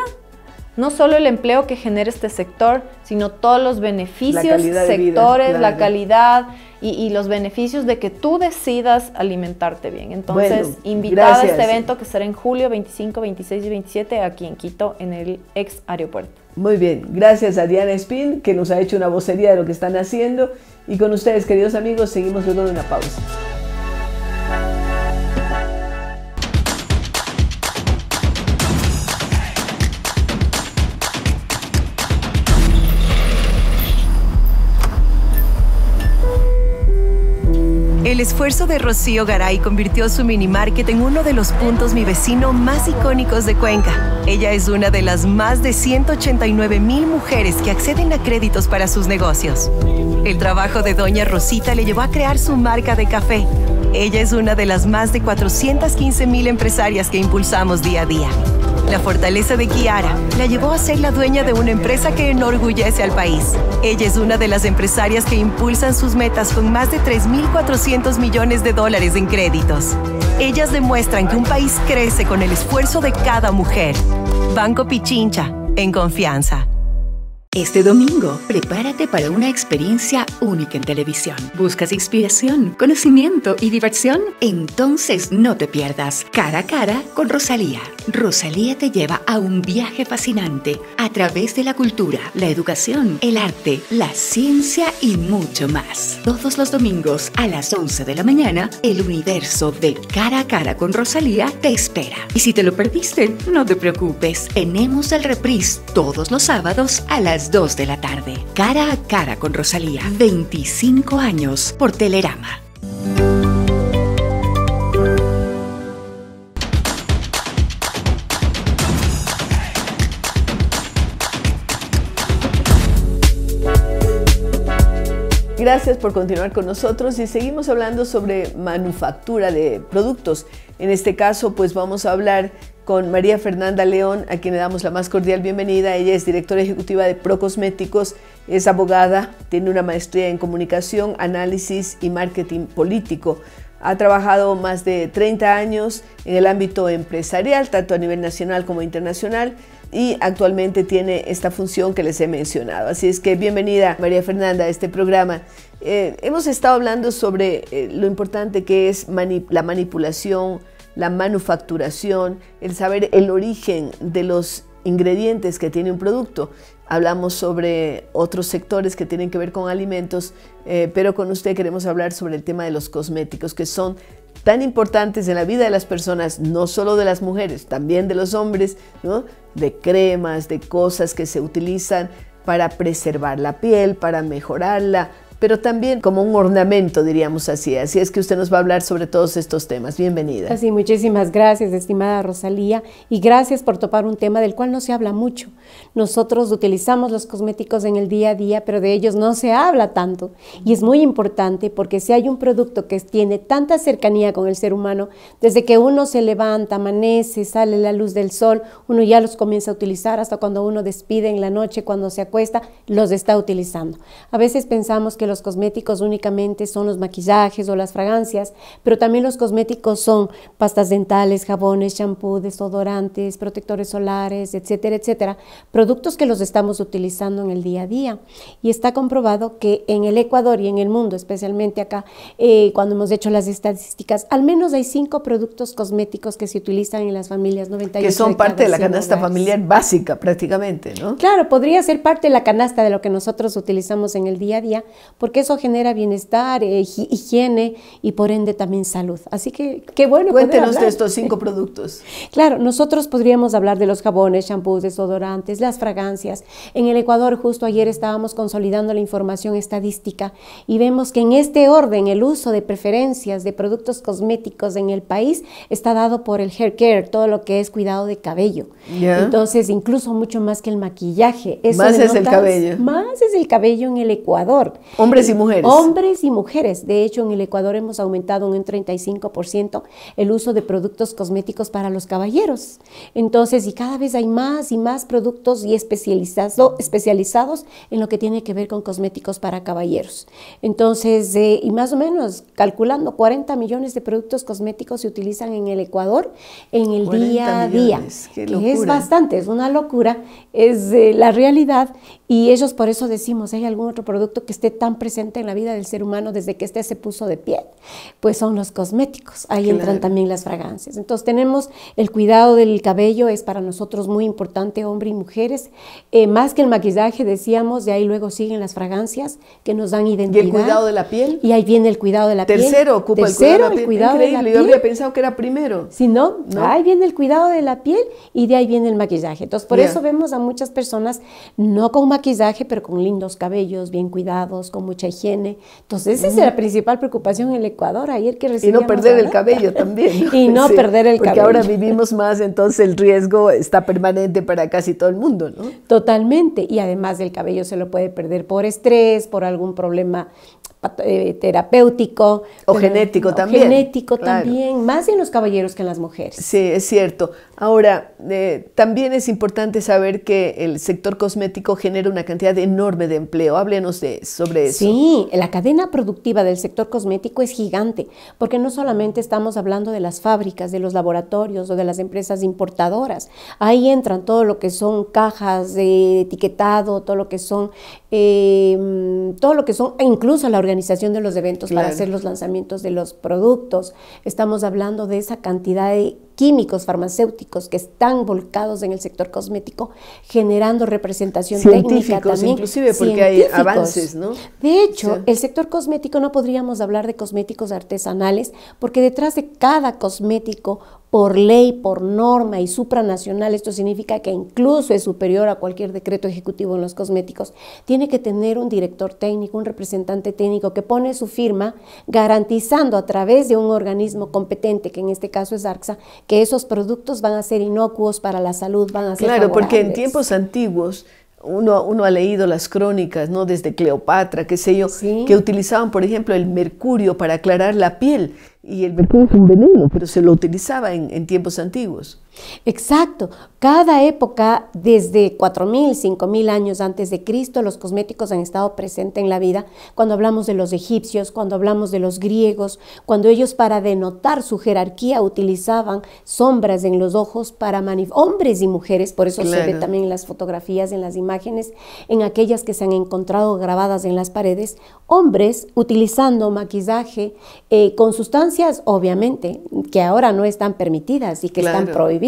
Speaker 6: no solo el empleo que genera este sector, sino todos los beneficios, sectores, la calidad y, los beneficios de que tú decidas alimentarte bien. Entonces, invitada a este evento que será en julio 25, 26 y 27 aquí en Quito, en el ex aeropuerto.
Speaker 2: Muy bien, gracias a Diana Spin, que nos ha hecho una vocería de lo que están haciendo. Y con ustedes, queridos amigos, seguimos luego de una pausa.
Speaker 5: El esfuerzo de Rocío Garay convirtió su mini market en uno de los puntos mi vecino más icónicos de Cuenca. Ella es una de las más de 189 mil mujeres que acceden a créditos para sus negocios. El trabajo de Doña Rosita le llevó a crear su marca de café. Ella es una de las más de 415 mil empresarias que impulsamos día a día. La fortaleza de Kiara la llevó a ser la dueña de una empresa que enorgullece al país. Ella es una de las empresarias que impulsan sus metas con más de 3.400 millones de dólares en créditos. Ellas demuestran que un país crece con el esfuerzo de cada mujer. Banco Pichincha, en confianza.
Speaker 1: Este domingo, prepárate para una experiencia única en televisión. ¿Buscas inspiración, conocimiento y diversión? Entonces no te pierdas Cara a Cara con Rosalía. Rosalía te lleva a un viaje fascinante a través de la cultura, la educación, el arte, la ciencia y mucho más. Todos los domingos a las 11 de la mañana, el universo de Cara a Cara con Rosalía te espera. Y si te lo perdiste, no te preocupes. Tenemos el reprise todos los sábados a las 2 de la tarde. Cara a cara con Rosalía. 25 años por Telerama.
Speaker 2: Gracias por continuar con nosotros y seguimos hablando sobre manufactura de productos. En este caso, pues vamos a hablar con María Fernanda León, a quien le damos la más cordial bienvenida. Ella es directora ejecutiva de Procosméticos, es abogada, tiene una maestría en comunicación, análisis y marketing político. Ha trabajado más de 30 años en el ámbito empresarial, tanto a nivel nacional como internacional, y actualmente tiene esta función que les he mencionado. Así es que bienvenida María Fernanda a este programa. Eh, hemos estado hablando sobre eh, lo importante que es la manipulación, la manufacturación, el saber el origen de los ingredientes que tiene un producto. Hablamos sobre otros sectores que tienen que ver con alimentos, eh, pero con usted queremos hablar sobre el tema de los cosméticos, que son tan importantes en la vida de las personas, no solo de las mujeres, también de los hombres, de cremas, de cosas que se utilizan para preservar la piel, para mejorarla, pero también como un ornamento, diríamos así. Así es que usted nos va a hablar sobre todos estos temas. Bienvenida.
Speaker 7: Así, muchísimas gracias, estimada Rosalía, y gracias por topar un tema del cual no se habla mucho. Nosotros utilizamos los cosméticos en el día a día, pero de ellos no se habla tanto. Y es muy importante porque si hay un producto que tiene tanta cercanía con el ser humano, desde que uno se levanta, amanece, sale la luz del sol, uno ya los comienza a utilizar hasta cuando uno despide en la noche, cuando se acuesta, los está utilizando. A veces pensamos que los cosméticos únicamente son los maquillajes o las fragancias, pero también los cosméticos son pastas dentales, jabones, champú, desodorantes, protectores solares, etcétera, etcétera, productos que los estamos utilizando en el día a día. Y está comprobado que en el Ecuador y en el mundo, especialmente acá, eh, cuando hemos hecho las estadísticas, al menos hay cinco productos cosméticos que se utilizan en las familias 98.
Speaker 2: Que son parte de la canasta familiar básica prácticamente, ¿no?
Speaker 7: Claro, podría ser parte de la canasta de lo que nosotros utilizamos en el día a día, porque eso genera bienestar, eh, higiene y por ende también salud. Así que qué bueno.
Speaker 2: Cuéntenos de estos cinco productos.
Speaker 7: Claro, nosotros podríamos hablar de los jabones, shampoos, desodorantes, las fragancias. En el Ecuador justo ayer estábamos consolidando la información estadística y vemos que en este orden el uso de preferencias de productos cosméticos en el país está dado por el hair care, todo lo que es cuidado de cabello. Entonces, incluso mucho más que el maquillaje.
Speaker 2: más es el cabello.
Speaker 7: Más es el cabello en el Ecuador.
Speaker 2: Hombres y mujeres.
Speaker 7: Hombres y mujeres. De hecho, en el Ecuador hemos aumentado un 35% el uso de productos cosméticos para los caballeros. Entonces, y cada vez hay más y más productos y especializado, especializados en lo que tiene que ver con cosméticos para caballeros. Entonces, eh, y más o menos calculando 40 millones de productos cosméticos se utilizan en el Ecuador en el día a día. que es bastante, es una locura, es eh, la realidad y ellos por eso decimos, ¿hay algún otro producto que esté tan presente en la vida del ser humano desde que este se puso de pie, pues son los cosméticos, ahí entran también las fragancias. Entonces tenemos el cuidado del cabello, es para nosotros muy importante, hombres y mujeres, eh, más que el maquillaje, decíamos, de ahí luego siguen las fragancias que nos dan identidad.
Speaker 2: ¿Y el cuidado de la piel?
Speaker 7: Y ahí viene el cuidado de la
Speaker 2: piel. Tercero ocupa
Speaker 7: el cuidado de la piel.
Speaker 2: Cuidado de la piel. Yo había pensado que era primero.
Speaker 7: Si no, ahí viene el cuidado de la piel y de ahí viene el maquillaje. Entonces por eso vemos a muchas personas no con maquillaje, pero con lindos cabellos, bien cuidados, con mucha higiene. Entonces, esa es la principal preocupación en el Ecuador. Ayer que
Speaker 2: Y no perder el cabello también.
Speaker 7: y no perder el
Speaker 2: cabello.
Speaker 7: Porque
Speaker 2: ahora vivimos más, entonces el riesgo está permanente para casi todo el mundo, ¿no?
Speaker 7: Totalmente. Y además el cabello se lo puede perder por estrés, por algún problema eh, terapéutico.
Speaker 2: O genético también.
Speaker 7: Genético también, más en los caballeros que en las mujeres.
Speaker 2: Sí, es cierto. Ahora, eh, también es importante saber que el sector cosmético genera una cantidad enorme de empleo. Háblenos de, sobre eso.
Speaker 7: Sí, la cadena productiva del sector cosmético es gigante, porque no solamente estamos hablando de las fábricas, de los laboratorios o de las empresas importadoras. Ahí entran todo lo que son cajas de etiquetado, todo lo que son, eh, todo lo que son, e incluso la organización de los eventos para hacer los lanzamientos de los productos. Estamos hablando de esa cantidad de químicos farmacéuticos que están volcados en el sector cosmético, generando representación técnica también.
Speaker 2: inclusive porque hay avances, ¿no?
Speaker 7: De hecho, el sector cosmético no podríamos hablar de cosméticos artesanales, porque detrás de cada cosmético por ley, por norma y supranacional, esto significa que incluso es superior a cualquier decreto ejecutivo en los cosméticos, tiene que tener un director técnico, un representante técnico que pone su firma garantizando a través de un organismo competente, que en este caso es ARCSA, que esos productos van a ser inocuos para la salud, van a ser
Speaker 2: Claro, porque en tiempos antiguos uno, uno, ha leído las crónicas, ¿no? Desde Cleopatra, qué sé yo, que utilizaban, por ejemplo, el mercurio para aclarar la piel. Y el mercurio es un veneno, pero se lo utilizaba en tiempos antiguos.
Speaker 7: Exacto. Cada época, desde 4.000, 5.000 años antes de Cristo, los cosméticos han estado presentes en la vida. Cuando hablamos de los egipcios, cuando hablamos de los griegos, cuando ellos para denotar su jerarquía utilizaban sombras en los ojos para hombres y mujeres, por eso se ve también en las fotografías, en las imágenes, en aquellas que se han encontrado grabadas en las paredes, hombres utilizando maquillaje eh, con sustancias, obviamente, que ahora no están permitidas y que están prohibidas,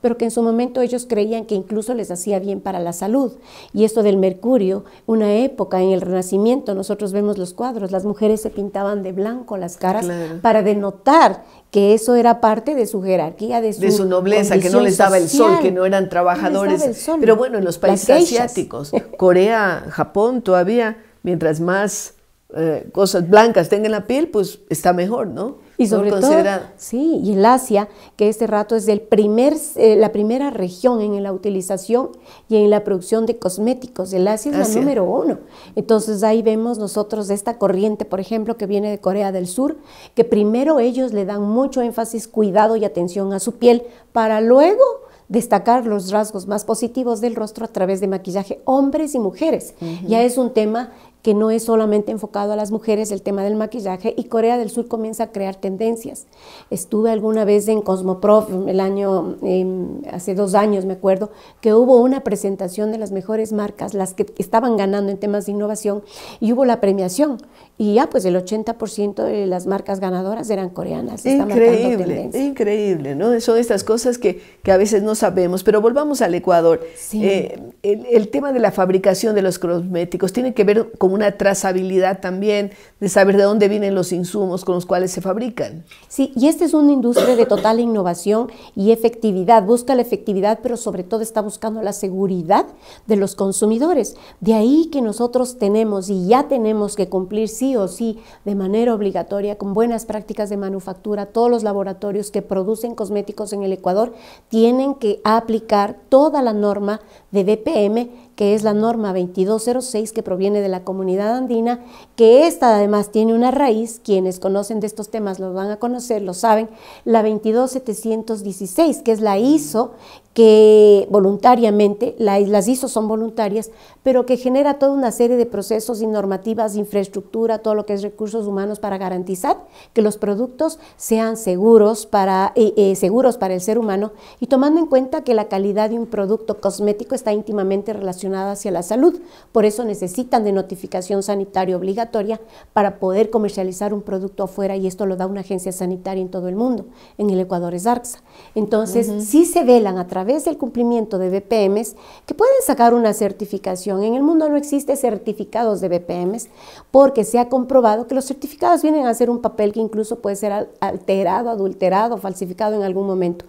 Speaker 7: pero que en su momento ellos creían que incluso les hacía bien para la salud. Y esto del mercurio, una época en el Renacimiento, nosotros vemos los cuadros, las mujeres se pintaban de blanco las caras para denotar que eso era parte de su jerarquía, de
Speaker 2: su, nobleza, que no les daba el sol, que no eran trabajadores. Pero bueno, en los países asiáticos, Corea, Japón, todavía, mientras más eh, cosas blancas tengan la piel, pues está mejor, ¿no?
Speaker 7: Y sobre todo, sí, y el Asia, que este rato es el primer, eh, la primera región en la utilización y en la producción de cosméticos. El Asia es la número uno. Entonces ahí vemos nosotros esta corriente, por ejemplo, que viene de Corea del Sur, que primero ellos le dan mucho énfasis, cuidado y atención a su piel, para luego destacar los rasgos más positivos del rostro a través de maquillaje, hombres y mujeres. Ya es un tema que no es solamente enfocado a las mujeres el tema del maquillaje y Corea del Sur comienza a crear tendencias. Estuve alguna vez en Cosmoprof el año, em, hace dos años me acuerdo, que hubo una presentación de las mejores marcas, las que estaban ganando en temas de innovación y hubo la premiación y ya pues el 80% de las marcas ganadoras eran coreanas.
Speaker 2: Increíble, increíble, ¿no? Son estas cosas que, que, a veces no sabemos, pero volvamos al Ecuador. Eh, el, el tema de la fabricación de los cosméticos tiene que ver con una trazabilidad también de saber de dónde vienen los insumos con los cuales se fabrican.
Speaker 7: Sí, y esta es una industria de total innovación y efectividad. Busca la efectividad, pero sobre todo está buscando la seguridad de los consumidores. De ahí que nosotros tenemos y ya tenemos que cumplir sí o sí de manera obligatoria con buenas prácticas de manufactura. Todos los laboratorios que producen cosméticos en el Ecuador tienen que aplicar toda la norma de BPM que es la norma 2206 que proviene de la comunidad andina, que esta además tiene una raíz, quienes conocen de estos temas lo van a conocer, lo saben, la 22716, que es la ISO que voluntariamente, las ISO son voluntarias, pero que genera toda una serie de procesos y normativas, infraestructura, todo lo que es recursos humanos para garantizar que los productos sean seguros para, eh, eh, seguros para el ser humano y tomando en cuenta que la calidad de un producto cosmético está íntimamente relacionada hacia la salud. Por eso necesitan de notificación sanitaria obligatoria para poder comercializar un producto afuera y esto lo da una agencia sanitaria en todo el mundo. En el Ecuador es ARCSA. Entonces, si se velan a través través del cumplimiento de BPMs que pueden sacar una certificación. En el mundo no existe certificados de BPMs porque se ha comprobado que los certificados vienen a ser un papel que incluso puede ser alterado, adulterado, falsificado en algún momento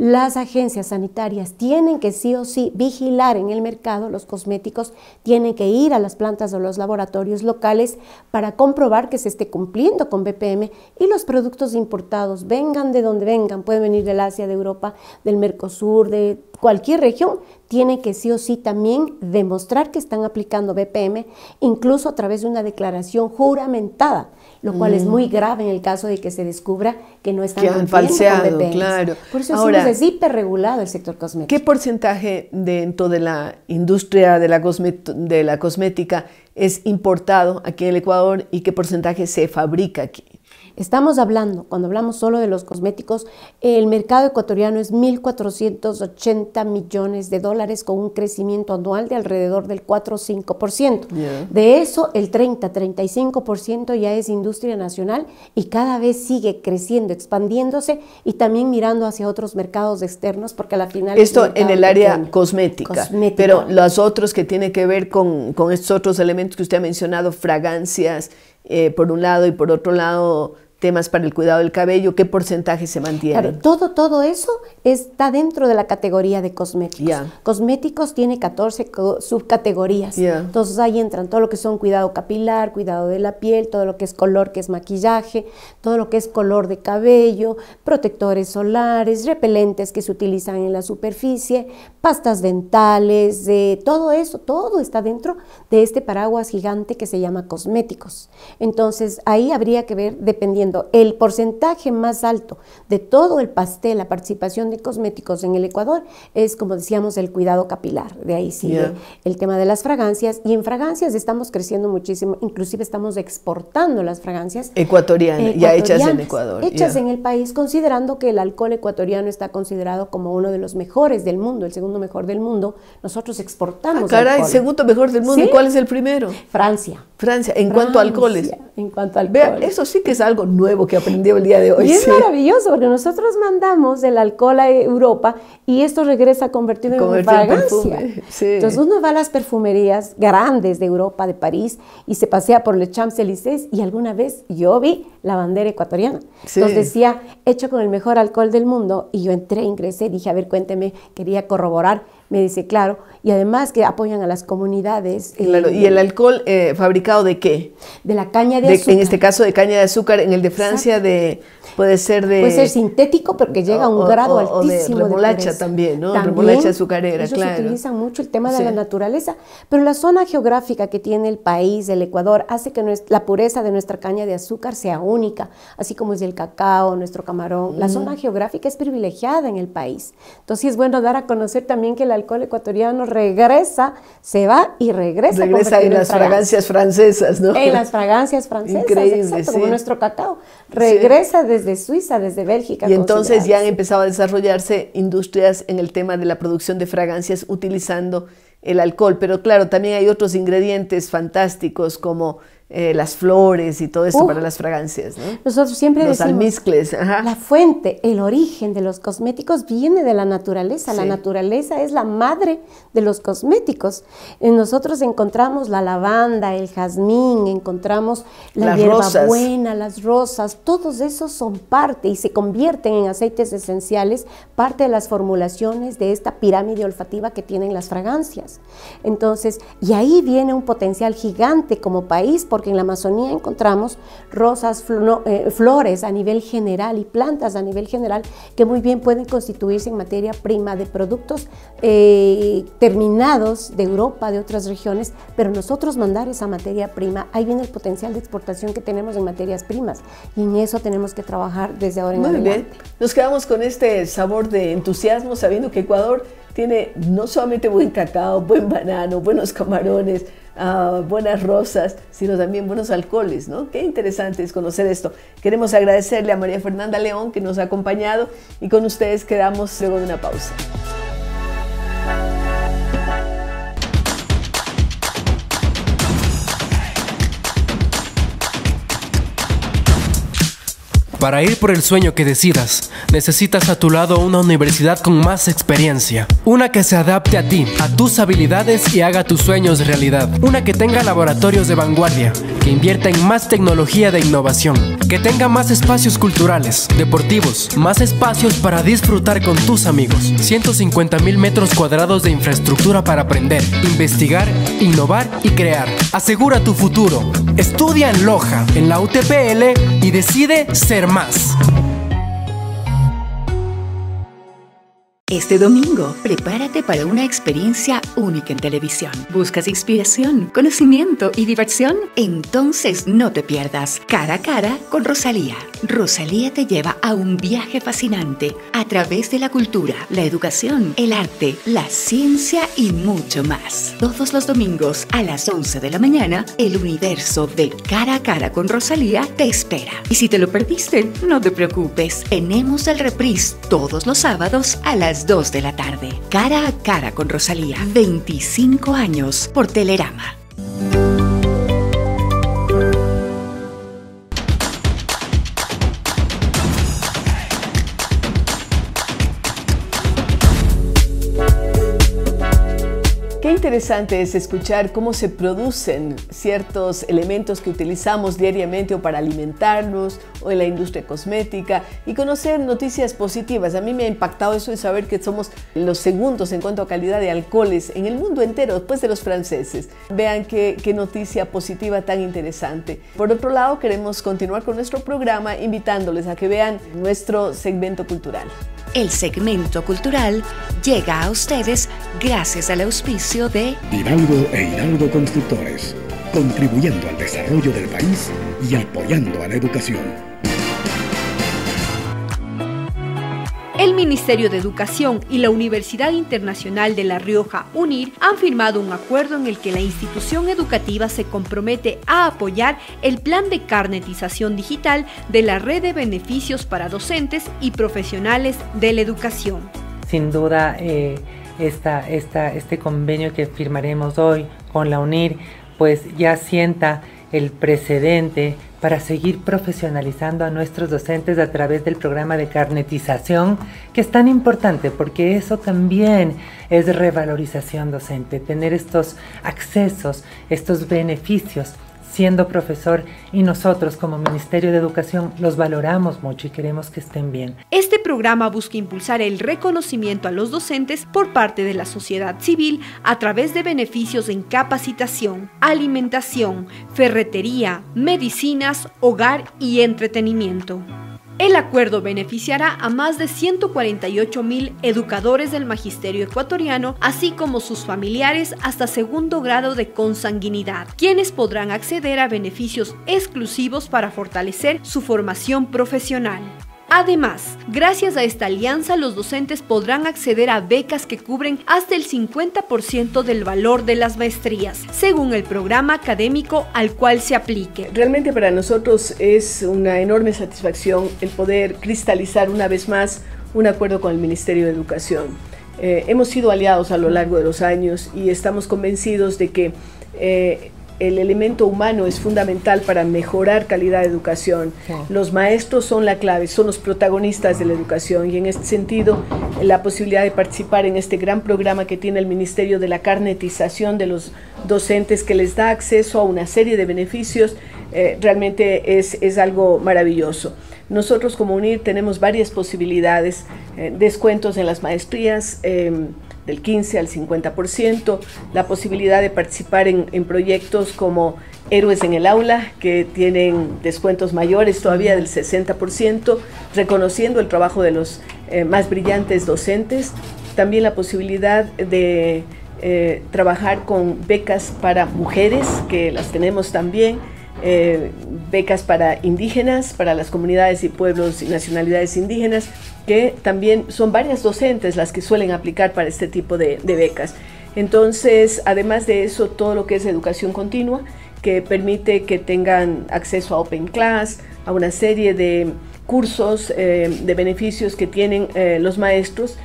Speaker 7: las agencias sanitarias tienen que sí o sí vigilar en el mercado los cosméticos, tienen que ir a las plantas o los laboratorios locales para comprobar que se esté cumpliendo con BPM y los productos importados, vengan de donde vengan, pueden venir del Asia, de Europa, del Mercosur, de cualquier región, tiene que sí o sí también demostrar que están aplicando BPM, incluso a través de una declaración juramentada, lo cual es muy mm. grave en el caso de que se descubra que no están
Speaker 2: que falseado, claro.
Speaker 7: Por eso Ahora, es hiperregulado el sector cosmético.
Speaker 2: ¿Qué porcentaje dentro de la industria de la, de la cosmética es importado aquí en el Ecuador y qué porcentaje se fabrica aquí?
Speaker 7: Estamos hablando, cuando hablamos solo de los cosméticos, el mercado ecuatoriano es 1.480 millones de dólares con un crecimiento anual de alrededor del 4 o 5%. De eso, el 30-35% ya es industria nacional y cada vez sigue creciendo, expandiéndose y también mirando hacia otros mercados externos porque al final...
Speaker 2: Esto en el área cosmética, pero los otros que tienen que ver con, con estos otros elementos que usted ha mencionado, fragancias, eh, por un lado y por otro lado temas para el cuidado del cabello, ¿qué porcentaje se mantiene?
Speaker 7: Claro, todo, todo eso está dentro de la categoría de cosméticos. Cosméticos tiene 14 subcategorías. Entonces ahí entran todo lo que son cuidado capilar, cuidado de la piel, todo lo que es color, que es maquillaje, todo lo que es color de cabello, protectores solares, repelentes que se utilizan en la superficie, pastas dentales, todo eso, todo está dentro de este paraguas gigante que se llama cosméticos. Entonces ahí habría que ver, dependiendo el porcentaje más alto de todo el pastel, la participación de cosméticos en el Ecuador, es, como decíamos, el cuidado capilar. De ahí sigue el tema de las fragancias. Y en fragancias estamos creciendo muchísimo, inclusive estamos exportando las fragancias.
Speaker 2: Ecuatorianas, ya hechas en Ecuador.
Speaker 7: Hechas en el país, considerando que el alcohol ecuatoriano está considerado como uno de los mejores del mundo, el segundo mejor del mundo. Nosotros exportamos.
Speaker 2: Ah, caray, segundo mejor del mundo. ¿Y cuál es el primero?
Speaker 7: Francia.
Speaker 2: Francia, en cuanto a alcoholes.
Speaker 7: En cuanto a alcohol.
Speaker 2: eso sí que es algo nuevo que aprendió el día de hoy.
Speaker 7: Y es maravilloso porque nosotros mandamos el alcohol a Europa y esto regresa convertido en fragancia. Entonces uno va a las perfumerías grandes de Europa, de París, y se pasea por Le Champs-Élysées y alguna vez yo vi la bandera ecuatoriana. Entonces decía, hecho con el mejor alcohol del mundo, y yo entré, ingresé, dije, a ver, cuénteme, quería corroborar mejorar me dice, claro, y además que apoyan a las comunidades.
Speaker 2: Eh, ¿Y el alcohol eh, fabricado de qué?
Speaker 7: De la caña de, azúcar.
Speaker 2: En este caso de caña de azúcar, en el de Francia de puede ser de...
Speaker 7: Puede ser sintético porque llega a un grado altísimo
Speaker 2: de remolacha también, ¿no? remolacha azucarera,
Speaker 7: ellos utilizan mucho el tema de la naturaleza, pero la zona geográfica que tiene el país, el Ecuador, hace que la pureza de nuestra caña de azúcar sea única, así como es el cacao, nuestro camarón. La zona geográfica es privilegiada en el país. Entonces es bueno dar a conocer también que el alcohol ecuatoriano regresa, se va y regresa.
Speaker 2: Regresa en las fragancias francesas, ¿no?
Speaker 7: En las fragancias francesas, Increíble, exacto, como nuestro cacao. Regresa desde Suiza, desde Bélgica.
Speaker 2: Y entonces ya han empezado a desarrollarse industrias en el tema de la producción de fragancias utilizando el alcohol. Pero claro, también hay otros ingredientes fantásticos como eh, las flores y todo eso para las fragancias. ¿no?
Speaker 7: Nosotros siempre
Speaker 2: los almizcles.
Speaker 7: La fuente, el origen de los cosméticos viene de la naturaleza. La naturaleza es la madre de los cosméticos. Nosotros encontramos la lavanda, el jazmín, encontramos la hierbabuena, las rosas. Todos esos son parte y se convierten en aceites esenciales, parte de las formulaciones de esta pirámide olfativa que tienen las fragancias. Entonces, y ahí viene un potencial gigante como país porque en la Amazonía encontramos rosas, eh, flores a nivel general y plantas a nivel general que muy bien pueden constituirse en materia prima de productos eh, terminados de Europa, de otras regiones, pero nosotros mandar esa materia prima, ahí viene el potencial de exportación que tenemos en materias primas y en eso tenemos que trabajar desde ahora en muy adelante. Bien.
Speaker 2: Nos quedamos con este sabor de entusiasmo sabiendo que Ecuador tiene no solamente buen cacao, buen banano, buenos camarones, buenas rosas, sino también buenos alcoholes, ¿no? Qué interesante es conocer esto. Queremos agradecerle a María Fernanda León que nos ha acompañado y con ustedes quedamos luego de una pausa.
Speaker 4: Para ir por el sueño que decidas, necesitas a tu lado una universidad con más experiencia. Una que se adapte a ti, a tus habilidades y haga tus sueños realidad. Una que tenga laboratorios de vanguardia, que invierta en más tecnología de innovación. Que tenga más espacios culturales, deportivos, más espacios para disfrutar con tus amigos. 150 mil metros cuadrados de infraestructura para aprender, investigar, innovar y crear. Asegura tu futuro. Estudia en Loja, en la UTPL y decide ser más.
Speaker 1: Este domingo, prepárate para una experiencia única en televisión. ¿Buscas inspiración, conocimiento y diversión? Entonces no te pierdas Cara a Cara con Rosalía. Rosalía te lleva a un viaje fascinante a través de la cultura, la educación, el arte, la ciencia y mucho más. Todos los domingos a las 11 de la mañana, el universo de Cara a Cara con Rosalía te espera. Y si te lo perdiste, no te preocupes. Tenemos el reprise todos los sábados a las 2 de la tarde. Cara a cara con Rosalía. 25 años por Telerama.
Speaker 2: Interesante es escuchar cómo se producen ciertos elementos que utilizamos diariamente o para alimentarnos o en la industria cosmética y conocer noticias positivas. A mí me ha impactado eso de saber que somos los segundos en cuanto a calidad de alcoholes en el mundo entero después de los franceses. Vean qué, qué noticia positiva tan interesante. Por otro lado, queremos continuar con nuestro programa invitándoles a que vean nuestro segmento cultural.
Speaker 1: El segmento cultural llega a ustedes gracias al auspicio de
Speaker 8: Hidalgo e Hidalgo Constructores, contribuyendo al desarrollo del país y apoyando a la educación. El Ministerio de Educación y la Universidad Internacional de La Rioja, UNIR, han firmado un acuerdo en el que la institución educativa se compromete a apoyar el plan de carnetización digital de la red de beneficios para docentes y profesionales de la educación.
Speaker 9: Sin duda, eh, este convenio que firmaremos hoy con la UNIR, pues ya sienta el precedente para seguir profesionalizando a nuestros docentes a través del programa de carnetización, que es tan importante porque eso también es revalorización docente, tener estos accesos, estos beneficios siendo profesor y nosotros como Ministerio de Educación los valoramos mucho y queremos que estén bien.
Speaker 8: Este programa busca impulsar el reconocimiento a los docentes por parte de la sociedad civil a través de beneficios en capacitación, alimentación, ferretería, medicinas, hogar y entretenimiento. El acuerdo beneficiará a más de 148 mil educadores del magisterio ecuatoriano, así como sus familiares hasta segundo grado de consanguinidad, quienes podrán acceder a beneficios exclusivos para fortalecer su formación profesional. Además, gracias a esta alianza, los docentes podrán acceder a becas que cubren hasta el 50% del valor de las maestrías, según el programa académico al cual se aplique.
Speaker 2: Realmente para nosotros es una enorme satisfacción el poder cristalizar una vez más un acuerdo con el Ministerio de Educación. Eh, hemos sido aliados a lo largo de los años y estamos convencidos de que eh, el elemento humano es fundamental para mejorar calidad de educación. Los maestros son la clave, son los protagonistas de la educación y en este sentido la posibilidad de participar en este gran programa que tiene el Ministerio de la Carnetización de los docentes que les da acceso a una serie de beneficios eh, realmente es, es, algo maravilloso. Nosotros como UNIR tenemos varias posibilidades, eh, descuentos en las maestrías. Em, del 15 al 50%, la posibilidad de participar en, proyectos como Héroes en el Aula, que tienen descuentos mayores todavía del 60%, reconociendo el trabajo de los eh, más brillantes docentes, también la posibilidad de eh, trabajar con becas para mujeres, que las tenemos también, eh, becas para indígenas, para las comunidades y pueblos y nacionalidades indígenas, que también son varias docentes las que suelen aplicar para este tipo de, becas. Entonces, además de eso, todo lo que es educación continua, que permite que tengan acceso a Open Class, a una serie de cursos eh, de beneficios que tienen eh, los maestros.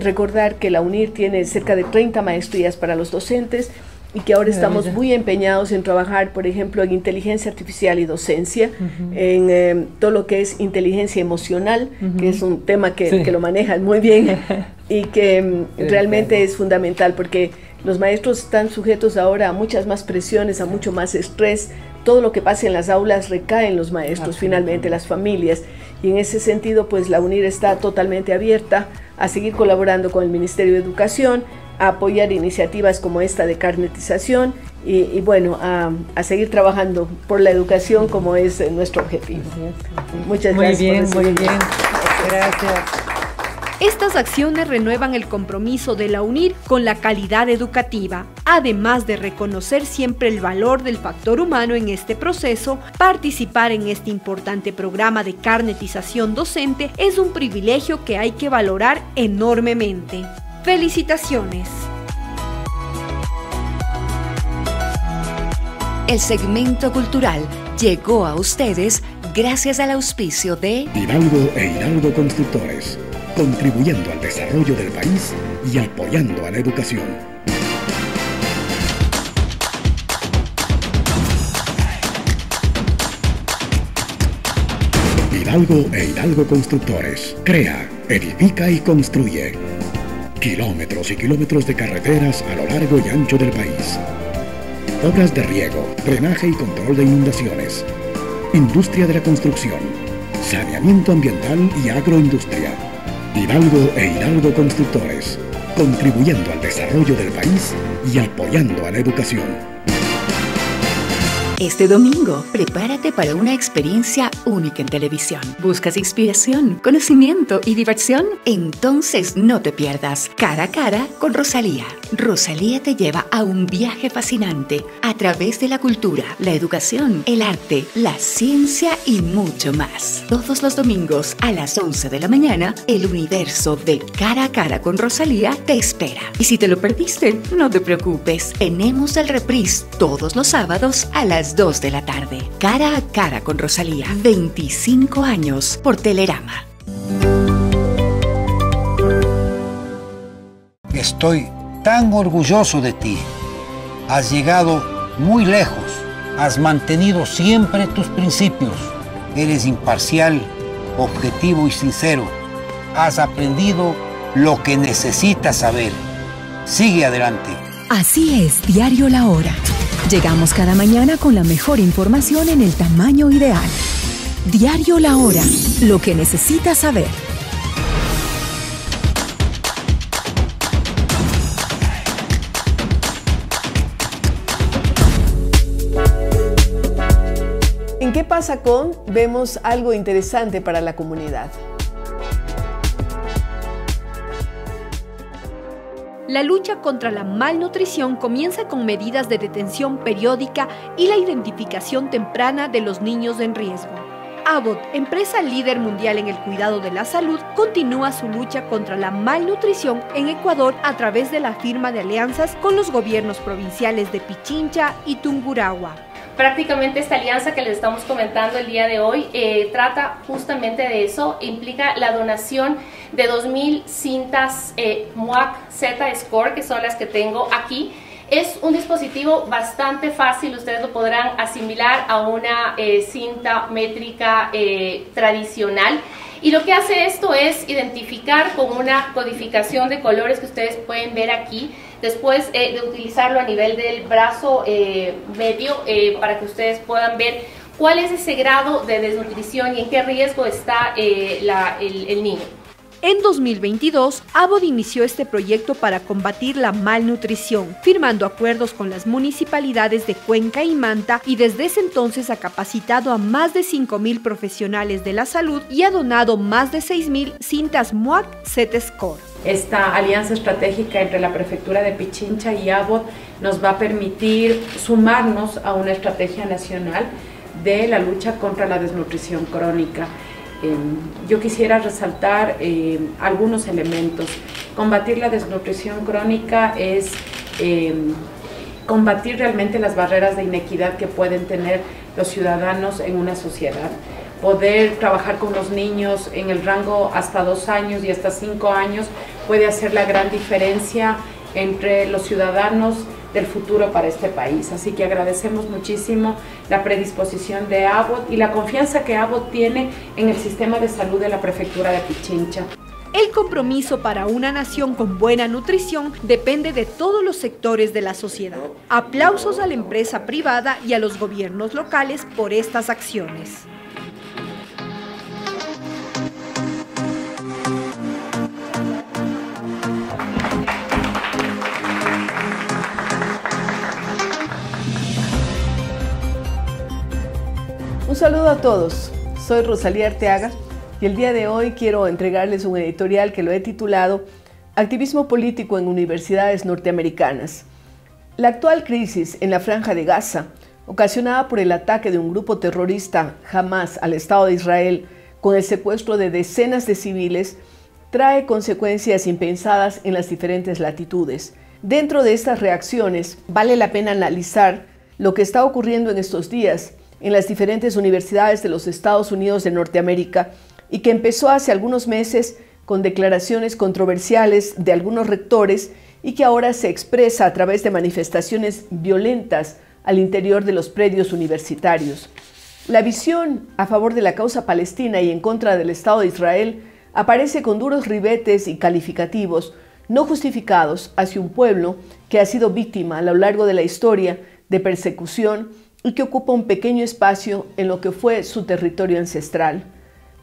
Speaker 2: recordar que la UNIR tiene cerca de 30 maestrías para los docentes y que ahora estamos muy empeñados en trabajar, por ejemplo, en inteligencia artificial y docencia, en em, todo lo que es inteligencia emocional, que es un tema que, que lo manejan muy bien y que em, realmente es fundamental porque los maestros están sujetos ahora a muchas más presiones, a mucho más estrés. Todo lo que pasa en las aulas recae en los maestros, finalmente, las familias. Y en ese sentido, pues la UNIR está totalmente abierta a seguir colaborando con el Ministerio de Educación, a apoyar iniciativas como esta de carnetización y, bueno, a, seguir trabajando por la educación como es nuestro objetivo.
Speaker 9: Muchas gracias. Muy bien, muy bien. Gracias.
Speaker 8: Estas acciones renuevan el compromiso de la UNIR con la calidad educativa. Además de reconocer siempre el valor del factor humano en este proceso, participar en este importante programa de carnetización docente es un privilegio que hay que valorar enormemente. Felicitaciones.
Speaker 1: El segmento cultural llegó a ustedes gracias al auspicio de
Speaker 10: Hidalgo e Hidalgo Constructores, contribuyendo al desarrollo del país y apoyando a la educación. Hidalgo e Hidalgo Constructores. Crea, edifica y construye. Kilómetros y kilómetros de carreteras a lo largo y ancho del país. Obras de riego, drenaje y control de inundaciones. Industria de la construcción. Saneamiento ambiental y agroindustria. Hidalgo e Hidalgo Constructores. Contribuyendo al desarrollo del país y apoyando a la educación.
Speaker 1: Este domingo, prepárate para una experiencia única en televisión. ¿Buscas inspiración, conocimiento y diversión? Entonces no te pierdas Cara a Cara con Rosalía. Rosalía te lleva a un viaje fascinante a través de la cultura, la educación, el arte, la ciencia y mucho más. Todos los domingos a las 11 de la mañana, el universo de Cara a Cara con Rosalía te espera. Y si te lo perdiste, no te preocupes. Tenemos el reprise todos los sábados a las 2 de la tarde. Cara a cara con Rosalía. 25 años por Telerama.
Speaker 11: Estoy tan orgulloso de ti. Has llegado muy lejos. Has mantenido siempre tus principios. Eres imparcial, objetivo y sincero. Has aprendido lo que necesitas saber. Sigue adelante.
Speaker 12: Así es, Diario La Hora. Llegamos cada mañana con la mejor información en el tamaño ideal. Diario La Hora, lo que necesitas saber.
Speaker 2: ¿En qué pasa con? Vemos algo interesante para la comunidad.
Speaker 8: La lucha contra la malnutrición comienza con medidas de detención periódica y la identificación temprana de los niños en riesgo. Abbott, empresa líder mundial en el cuidado de la salud, continúa su lucha contra la malnutrición en Ecuador a través de la firma de alianzas con los gobiernos provinciales de Pichincha y Tungurahua.
Speaker 13: Prácticamente esta alianza que les estamos comentando el día de hoy eh, trata justamente de eso, implica la donación de 2.000 cintas eh, MUAC Z Score, que son las que tengo aquí. Es un dispositivo bastante fácil, ustedes lo podrán asimilar a una eh, cinta métrica eh, tradicional. Y lo que hace esto es identificar con una codificación de colores que ustedes pueden ver aquí, después eh, de utilizarlo a nivel del brazo eh, medio eh, para que ustedes puedan ver cuál es ese grado de desnutrición y en qué riesgo está eh, la- el, el niño.
Speaker 8: En 2022, Abbott inició este proyecto para combatir la malnutrición, firmando acuerdos con las municipalidades de Cuenca y Manta y desde ese entonces ha capacitado a más de 5.000 profesionales de la salud y ha donado más de 6.000 cintas MUAC Z-Score.
Speaker 14: Esta alianza estratégica entre la prefectura de Pichincha y Abbott nos va a permitir sumarnos a una estrategia nacional de la lucha contra la desnutrición crónica. Eh, yo quisiera resaltar eh, algunos elementos. Combatir la desnutrición crónica es eh, combatir realmente las barreras de inequidad que pueden tener los ciudadanos en una sociedad. Poder trabajar con los niños en el rango hasta dos años y hasta cinco años puede hacer la gran diferencia entre los ciudadanos del futuro para este país. Así que agradecemos muchísimo la predisposición de Abbott y la confianza que Abbott tiene en el sistema de salud de la prefectura de Pichincha.
Speaker 8: El compromiso para una nación con buena nutrición depende de todos los sectores de la sociedad. Aplausos a la empresa privada y a los gobiernos locales por estas acciones.
Speaker 2: Un saludo a todos. Soy Rosalía Arteaga y el día de hoy quiero entregarles un editorial que lo he titulado Activismo político en universidades norteamericanas. La actual crisis en la franja de Gaza, ocasionada por el ataque de un grupo terrorista Hamas al Estado de Israel con el secuestro de decenas de civiles, trae consecuencias impensadas en las diferentes latitudes. Dentro de estas reacciones, vale la pena analizar lo que está ocurriendo en estos días en las diferentes universidades de los Estados Unidos de Norteamérica y que empezó hace algunos meses con declaraciones controversiales de algunos rectores y que ahora se expresa a través de manifestaciones violentas al interior de los predios universitarios. La visión a favor de la causa palestina y en contra del Estado de Israel aparece con duros ribetes y calificativos no justificados hacia un pueblo que ha sido víctima a lo largo de la historia de persecución y que ocupa un pequeño espacio en lo que fue su territorio ancestral.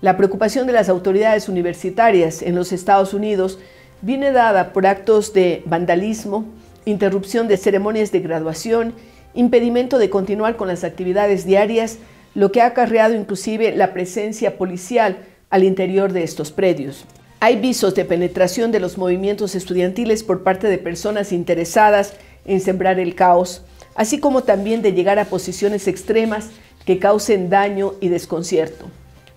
Speaker 2: La preocupación de las autoridades universitarias en los Estados Unidos viene dada por actos de vandalismo, interrupción de ceremonias de graduación impedimento de continuar con las actividades diarias, lo que ha acarreado inclusive la presencia policial al interior de estos predios. Hay visos de penetración de los movimientos estudiantiles por parte de personas interesadas en sembrar el caos, así como también de llegar a posiciones extremas que causen daño y desconcierto.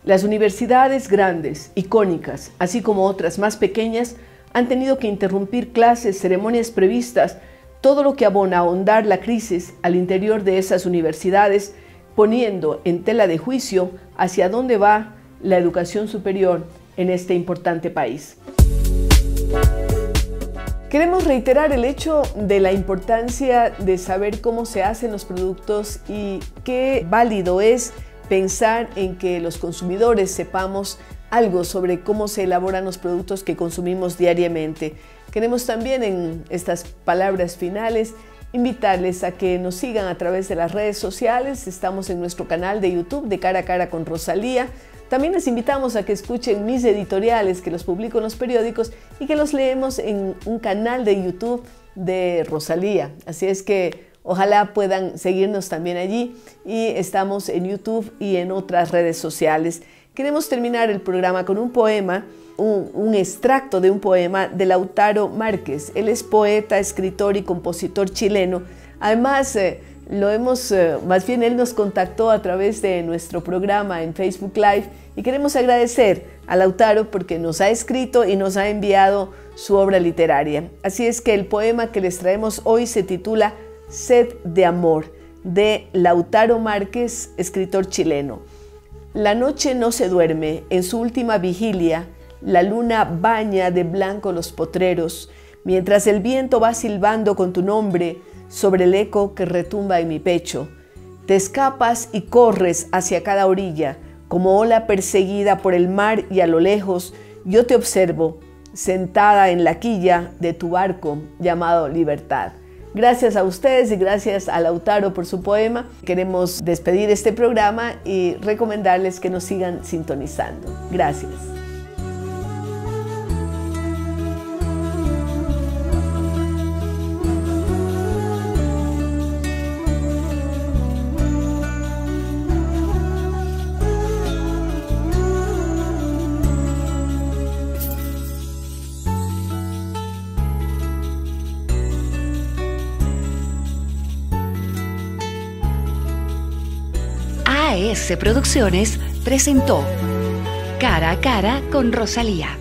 Speaker 2: Las universidades grandes, icónicas, así como otras más pequeñas, han tenido que interrumpir clases, ceremonias previstas, todo lo que abona a ahondar la crisis al interior de esas universidades, poniendo en tela de juicio hacia dónde va la educación superior en este importante país. Queremos reiterar el hecho de la importancia de saber cómo se hacen los productos y qué válido es pensar en que los consumidores sepamos algo sobre cómo se elaboran los productos que consumimos diariamente. Queremos también en estas palabras finales invitarles a que nos sigan a través de las redes sociales. Estamos en nuestro canal de YouTube de Cara a Cara con Rosalía. También les invitamos a que escuchen mis editoriales que los publico en los periódicos y que los leemos en un canal de YouTube de Rosalía. Así es que ojalá puedan seguirnos también allí y estamos en YouTube y en otras redes sociales. Queremos terminar el programa con un poema, un, extracto de un poema de Lautaro Márquez. Él es poeta, escritor y compositor chileno. Además, eh, lo hemos, eh, más bien él nos contactó a través de nuestro programa en Facebook Live y queremos agradecer a Lautaro porque nos ha escrito y nos ha enviado su obra literaria. Así es que el poema que les traemos hoy se titula Sed de Amor de Lautaro Márquez, escritor chileno. La noche no se duerme, en su última vigilia, la luna baña de blanco los potreros, mientras el viento va silbando con tu nombre, sobre el eco que retumba en mi pecho. Te escapas y corres hacia cada orilla, como ola perseguida por el mar y a lo lejos yo te observo, sentada en la quilla de tu barco llamado libertad. Gracias a ustedes y gracias a Lautaro por su poema. Queremos despedir este programa y recomendarles que nos sigan sintonizando. Gracias.
Speaker 1: Producciones presentó Cara a Cara con Rosalía.